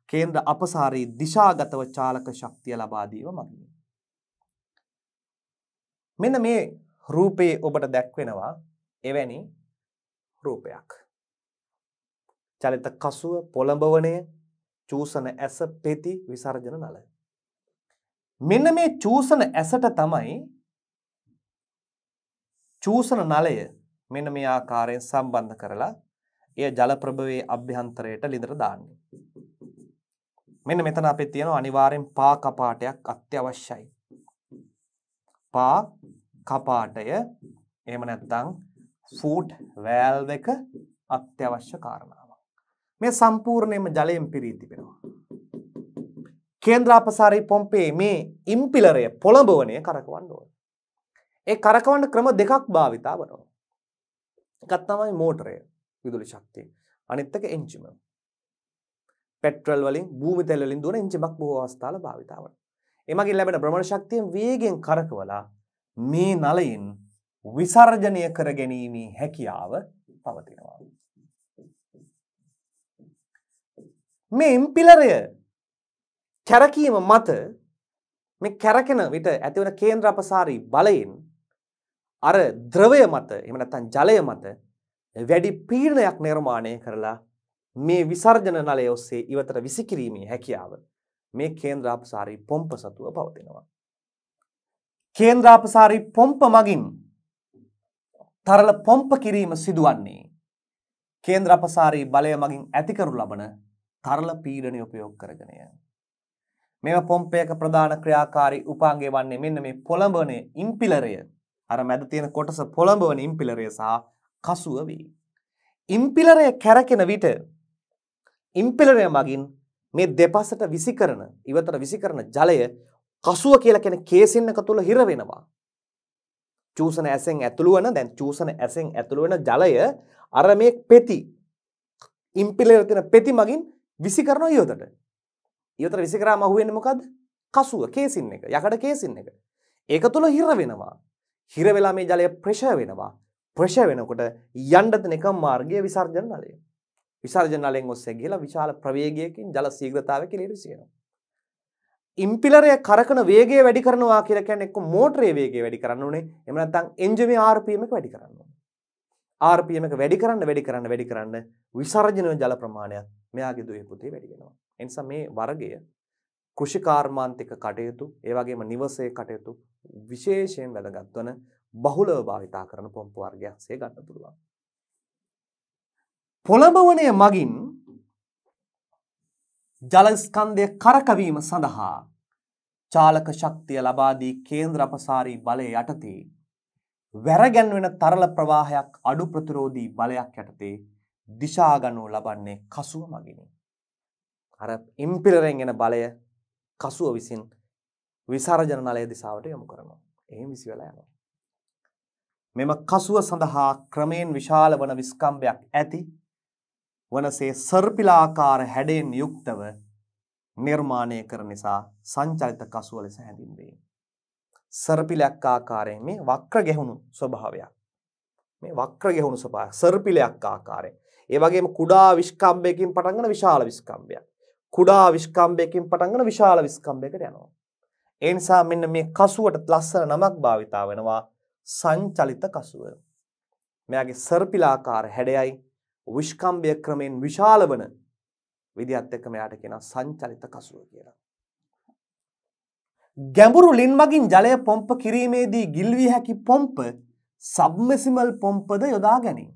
Speaker 1: කේන්ද්‍ර අපසාරී දිශාගතව චාලක ශක්තිය ලබා දීම මගින්. මෙන්න මේ රූපේ ඔබට දැක්වෙනවා එවැනි රූපයක්. චලිත කසුව පොළඹවනය චූසන ඇස පෙති විසර්ජන නල. මෙන්න මේ චූසන ඇසට තමයි චූසන නලය මෙන්න මේ ආකාරයෙන් සම්බන්ධ කරලා එය ජල ප්‍රභවයේ අභ්‍යන්තරයට ලිඳට දාන්නේ. මෙන්න මෙතන අපේ තියෙන අනිවාර්යෙන් පා කපාටයක් අත්‍යවශ්‍යයි. පා කපාටය එහෙම නැත්නම් ෆූට් වෑල්ව් එක අත්‍යවශ්‍ය කාරණාවක්. මේ සම්පූර්ණයෙන්ම ජලයෙන් පිරී තිබෙනවා. කේන්ද්‍රාපසාරී පොම්පේ මේ ඉම්පිලරය පොළඹවණය කරකවන්න ඕන. ඒ කරකවන්න ක්‍රම දෙකක් භාවිතා වනවා. එකක් තමයි මෝටරය විදුලි ශක්තිය. අනිත් එක එන්ජිම. පෙට්‍රල් වලින් භූමි තෙල් වලින් දුවන එන්ජිමක් බොහෝ අවස්ථාවල භාවිතා වෙනවා. එමගින් ලැබෙන භ්‍රමණ ශක්තියෙන් වේගෙන් කරකවලා මේ නලයෙන් විසර්ජනය කර ගැනීමේ හැකියාව පවතිනවා. මේ ඉම්පිලරය කැරකීම මත මේ කැරකෙන විට ඇතිවන කේන්ද්‍ර අපසාරී බලයෙන් අර ද්‍රවය මත එම නැත්නම් ජලය මත වැඩි පීඩනයක් නිර්මාණය කරලා මේ විසර්ජන නලය ඔස්සේ ඉවතට විසිකිරීමේ හැකියාව මේ කේන්ද්‍රාපසාරී පොම්ප සතුව පවතිනවා. කේන්ද්‍රාපසාරී පොම්ප මගින් තරල පොම්ප කිරීම සිදුවන්නේ කේන්ද්‍රාපසාරී බලය මගින් ඇතිකරු ලබන තරල පීඩනය උපයෝග කරගෙනය. මෙම පොම්පයක ප්‍රධාන ක්‍රියාකාරී උපාන්ගේ වන්නේ මෙන්න මේ පොළඹවනේ ඉම්පිලරය අර මැද තියෙන කොටස පොළඹවන ඉම්පිලරය සහ කසුව වේ. ඉම්පිලරය කැරකෙන විට ඉම්පිලරය මගින් මේ දෙපසට විසි කරන ඉවතට විසි කරන ජලය කසුව කියලා කෙන කේසින් එක තුළ හිර වෙනවා. චූසන ඇසෙන් ඇතුළු වන දැන් චූසන ඇසෙන් ඇතුළු වෙන ජලය අර මේ පෙති ඉම්පිලර් තියෙන පෙති මගින් විසි කරනවා ඉවතට. ඉවතට විසි කරාම අහුවෙන්නේ මොකද්ද? කසුව කේසින් එක යකඩ කේසින් එක. ඒක තුළ හිර වෙනවා. හිර වෙලා මේ ජලය ප්‍රෙෂර් වෙනවා. ප්‍රෙෂර් වෙනකොට යන්න දෙන එකම මාර්ගය විසර්ජන නලය. විසර්ජන නලයෙන් ඔස්සේ ගිහලා විශාල ප්‍රවේගයකින් ජල ශීඝ්‍රතාවයක ඉලියට සියනවා. ඉම්පිලරය කරකන වේගය වැඩි කරනවා කියලා කියන්නේ එක්ක මෝටරේ වේගය වැඩි කරන්න ඕනේ. එහෙම නැත්නම් එන්ජිමේ RPM එක වැඩි කරන්න ඕනේ. RPM එක වැඩි කරන්න වැඩි කරන්න වැඩි කරන්න විසර්ජන ජල ප්‍රමාණයත් මෙයාගේ දුවේ පුතේ වැඩි වෙනවා. ඒ නිසා මේ වර්ගය කෘෂිකාර්මාන්තික කටයුතු ඒ වගේම නිවසේ කටයුතු විශේෂයෙන් වැදගත් වන බහුලව භාවිතා කරන පොම්ප වර්ගයක් සේ ගන්න පුළුවන්. පොළඹවණය මගින් ජලස්කන්ධය කරකවීම සඳහා චාලක ශක්තිය ලබා දී කේන්ද්‍ර අපසාරී බලය යටතේ වැරගැන්වෙන තරල ප්‍රවාහයක් අඩු ප්‍රතිරෝධී බලයක් යටතේ දිශා ගනු ලබන්නේ කසුව මගිනි. අර ඉම්පිලරෙන් එන බලය කසුව විසින් විසර්ජන නලය දිසාවට යොමු කරනවා. එහෙම විසි වෙලා යනවා. මෙම කසුව සඳහා ක්‍රමයෙන් විශාල වන විස්කම්භයක් ඇති වනසේ සර්පිලාකාර හැඩයෙන් යුක්තව නිර්මාණය කර නිසා සංචලිත කසුව ලෙස හැඳින්වේ. සර්පිලයක් ආකාරයෙන් මේ වක්‍ර ගැහුණු ස්වභාවයක්. මේ වක්‍ර ගැහුණු ස්වභාවයක් සර්පිලයක් ආකාරයෙන්. ඒ වගේම කුඩා විස්කම්භයකින් පටන් ගන්න විශාල විස්කම්භයක්. කුඩා විස්කම්භයකින් පටන් ගන්න විශාල විස්කම්භයකට යනවා. ඒ නිසා මෙන්න මේ කසුවට ලස්සන නමක් භාවිතා වෙනවා සංචලිත කසුව. මෙයාගේ සර්පිලාකාර හැඩයයි විශ්කම්භය ක්‍රමයෙන් විශාල වන විදිහත් එක්ක මෙයාට කියනවා සංචලිත කසුව කියලා. ගැඹුරු ලින් මගින් ජලය පොම්ප කිරීමේදී ගිල්විය හැකි පොම්ප සබ්මෙසිමල් පොම්පද යොදා ගැනීම.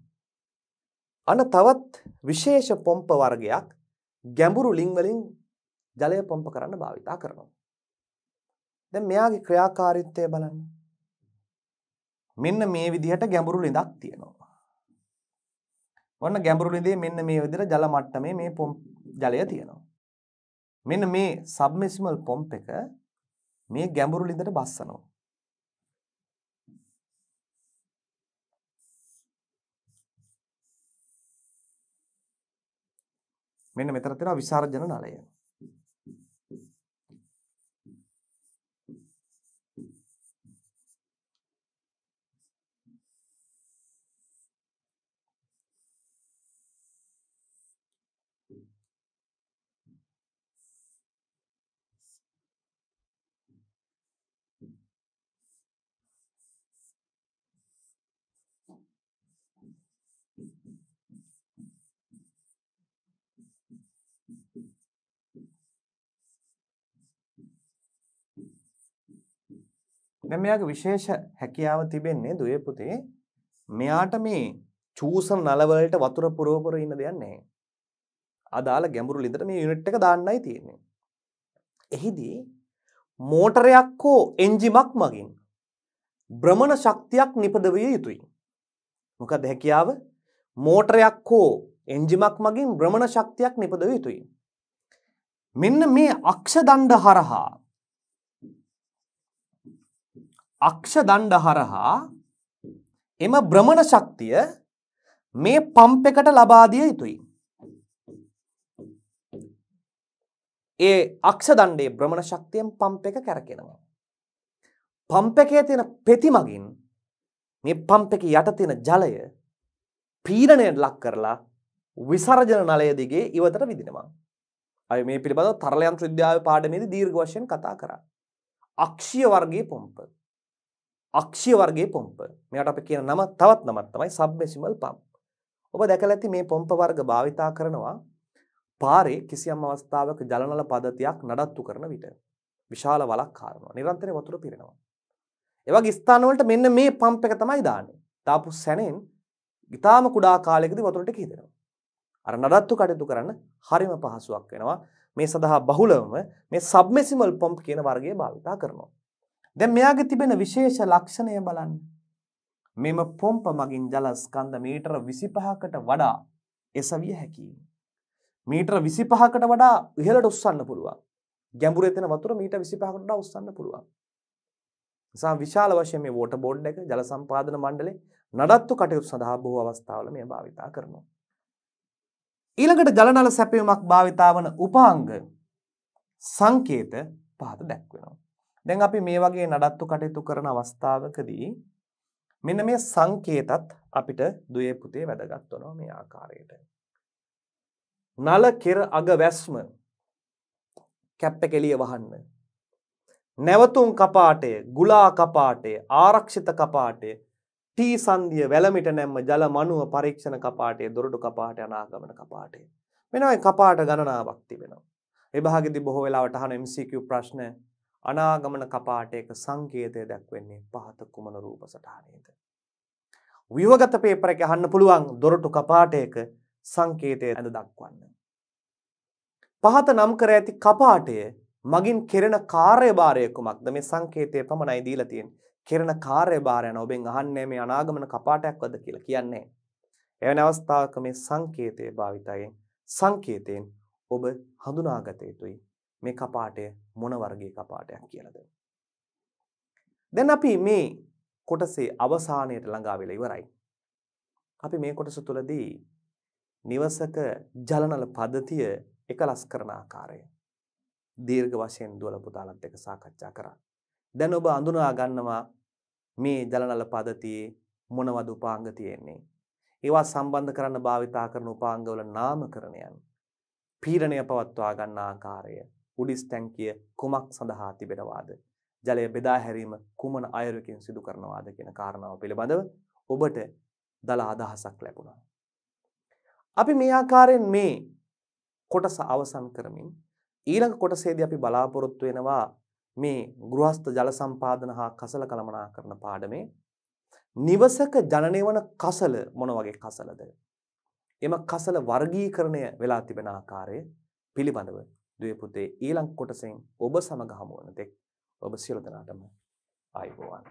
Speaker 1: අන තවත් විශේෂ පොම්ප වර්ගයක් ගැඹුරු ලිං වලින් ජලය පොම්ප කරන්න භාවිතා කරනවා. දැන් මෙයාගේ ක්‍රියාකාරීත්වය බලන්න. මෙන්න මේ විදිහට ගැඹුරු ලිඳක් තියෙනවා. ඔන්න ගැඹුරු ලිඳේ මෙන්න මේ විදිහට ජල මට්ටමේ මේ පොම්ප් ජලය තියෙනවා. මෙන්න මේ සබ්මෙසිමල් පොම්ප් එක මේ ගැඹුරු ලිඳට බස්සනවා. මෙන්න මෙතන තියෙනවා විසර්ජන නලය. දැන් මෙයාගේ විශේෂ හැකියාව තිබෙන්නේ දුවේ පුතේ මෙයාට මේ චූසන නලවලට වතුර පුරව පුර ඉන්න දෙයක් නැහැ. අදාළ ගැඹුරු ලිඳට මේ යුනිට් එක දාන්නයි තියෙන්නේ. එහිදී මෝටරයක් හෝ එන්ජිමක් මගින් භ්‍රමණ ශක්තියක් නිපදවිය යුතුයි. මොකද හැකියාව මෝටරයක් හෝ එන්ජිමක් මගින් භ්‍රමණ ශක්තියක් නිපදවිය යුතුයි. මෙන්න මේ අක්ෂ දණ්ඩ හරහා අක්ෂ දණ්ඩ හරහා එම භ්‍රමණ ශක්තිය මේ පම්ප එකට ලබා දිය යුතුයි. ඒ අක්ෂ දණ්ඩේ භ්‍රමණ ශක්තියෙන් පම්ප එක කැරකෙනවා. පම්ප එකේ තියෙන පෙති මගින් මේ පම්ප එක යට තියෙන ජලය පීඩනයට ලක් කරලා විසර්ජන නලය දිගේ ඉවතට විදිනවා. අය මේ පිළිබඳව තරල යන්ත්‍ර විද්‍යාවේ පාඩමේදී දීර්ඝ වශයෙන් කතා කරා. අක්ෂීය වර්ගයේ පොම්ප අක්ෂය වර්ගේ පොම්ප මෙයට අප කියන නම තවත් නමත් තමයි සබ්මෙසිමල් පම්ප්. ඔබ දැකලා ඇති මේ පොම්ප වර්ග භාවිතා කරනවා පාරේ කිසියම් අවස්ථාවක ජලනල පද්ධතියක් නඩත්තු කරන විට විශාල වලක් කාරනවා. නිරන්තරයෙන් වතුර පිරෙනවා. ඒ වගේ ස්ථානවලට මෙන්න මේ පම්ප් එක තමයි දාන්නේ. දාපු සැනෙන් ඊටාම කුඩා කාලයකදී වතුර ටික හිදෙනවා. අර නඩත්තු කටයුතු කරන්න හරිම පහසුවක් වෙනවා. මේ සඳහා බහුලවම මේ සබ්මෙසිමල් පම්ප් කියන වර්ගය භාවිතා කරනවා. දැන් මෙයාගේ තිබෙන විශේෂ ලක්ෂණය බලන්න. මෙම පොම්ප මගින් ජල ස්කන්ධ මීටර 25කට වඩා එසවිය හැකියි. මීටර 25කට වඩා ඉහළට උස්සන්න පුළුවන්. ගැඹුරේ තියෙන වතුර මීටර් 25කට වඩා උස්සන්න පුළුවන්. නිසා විශාල වශයෙන් මේ වෝටර් බෝඩ් එක ජල සම්පාදන මණ්ඩලේ නඩත්තු කටයුතු සඳහා බොහෝ අවස්ථාවල මේ භාවිතා කරනවා. ඊළඟට ජලනල සැපයීමක් භාවිතා වන උපාංග සංකේත පහත දැක්වෙනවා. දැන් අපි මේ වගේ නඩත්තු කටයුතු කරන අවස්ථාවකදී මෙන්න මේ සංකේතත් අපිට දුවේ පුතේ වැදගත් වෙනවා මේ ආකාරයට. නල කෙර අග වැස්ම කැප්ප කෙලිය වහන්න. නැවතුම් කපාටය, ගුලා කපාටය, ආරක්ෂිත කපාටය, ටී සන්දිය වැලමිට නැම්ම ජල මනුව පරීක්ෂණ කපාටය, දොරටු කපාටය, අනාගමන කපාටය. මෙනවා කපාට ගණනාවක් තිබෙනවා. විභාගෙදි බොහෝ වෙලාවට අහන MCQ ප්‍රශ්න අනාගමන කපාටයක සංකේතය දැක්වෙන්නේ පහත කුමන රූප සටහනේද. ව්‍යුහගත පේපර එක අහන්න පුළුවන් දොරටු කපාටයක සංකේතය ඇඳ දක්වන්න. පහත නම් කර ඇති කපාටය මගින් කෙරෙන කාර්යභාරය කුමක්ද මේ සංකේතය පමණයි දීලා තියෙන්නේ. කෙරෙන කාර්යභාරය යන ඔබෙන් අහන්නේ මේ අනාගමන කපාටයක්වද කියලා කියන්නේ. එවැනි අවස්ථාවක මේ සංකේතය භාවිතයෙන් සංකේතයෙන් ඔබ හඳුනාගත යුතුයි මේ කපාටය මොන වර්ගයේ කපාටයක් කියලාද. දැන් අපි මේ කොටසේ අවසානයට ළඟා වෙලා ඉවරයි. අපි මේ කොටස තුලදී නිවසක ජලනල පද්ධතිය එකලස් කරන ආකාරය දීර්ඝ වශයෙන් දුවල පුතාලත් එක්ක සාකච්ඡා කරා. දැන් ඔබ අඳුනා ගන්නවා මේ ජලනල පද්ධතියේ මොනවද උපාංග තියෙන්නේ. ඒවා සම්බන්ධ කරන්න භාවිතා කරන උපාංගවල නාමකරණයන් පීඩනය පවත්වා ගන්න ආකාරය උඩිස් ටැංකිය කුමක් සඳහා තිබෙනවාද ජලය බෙදා හැරීම කුමන අයුරකින් සිදු කරනවාද කියන කාරණාව පිළිබඳව ඔබට දල අදහසක් ලැබුණා. අපි මේ ආකාරයෙන් මේ කොටස අවසන් කරමින් ඊළඟ කොටසේදී අපි බලාපොරොත්තු වෙනවා මේ ගෘහස්ත ජල සම්පාදන හා කසල කළමනාකරණ පාඩමේ නිවසක ජනනය වන කසල මොන වගේ කසලද එම කසල වර්ගීකරණය වෙලා තිබෙන ආකාරය පිළිබඳව දුවේ පුතේ ඊළඟ කොටසෙන් ඔබ සමග හමු වන තෙක් ඔබ සියලු දෙනාටම ආයුබෝවන්.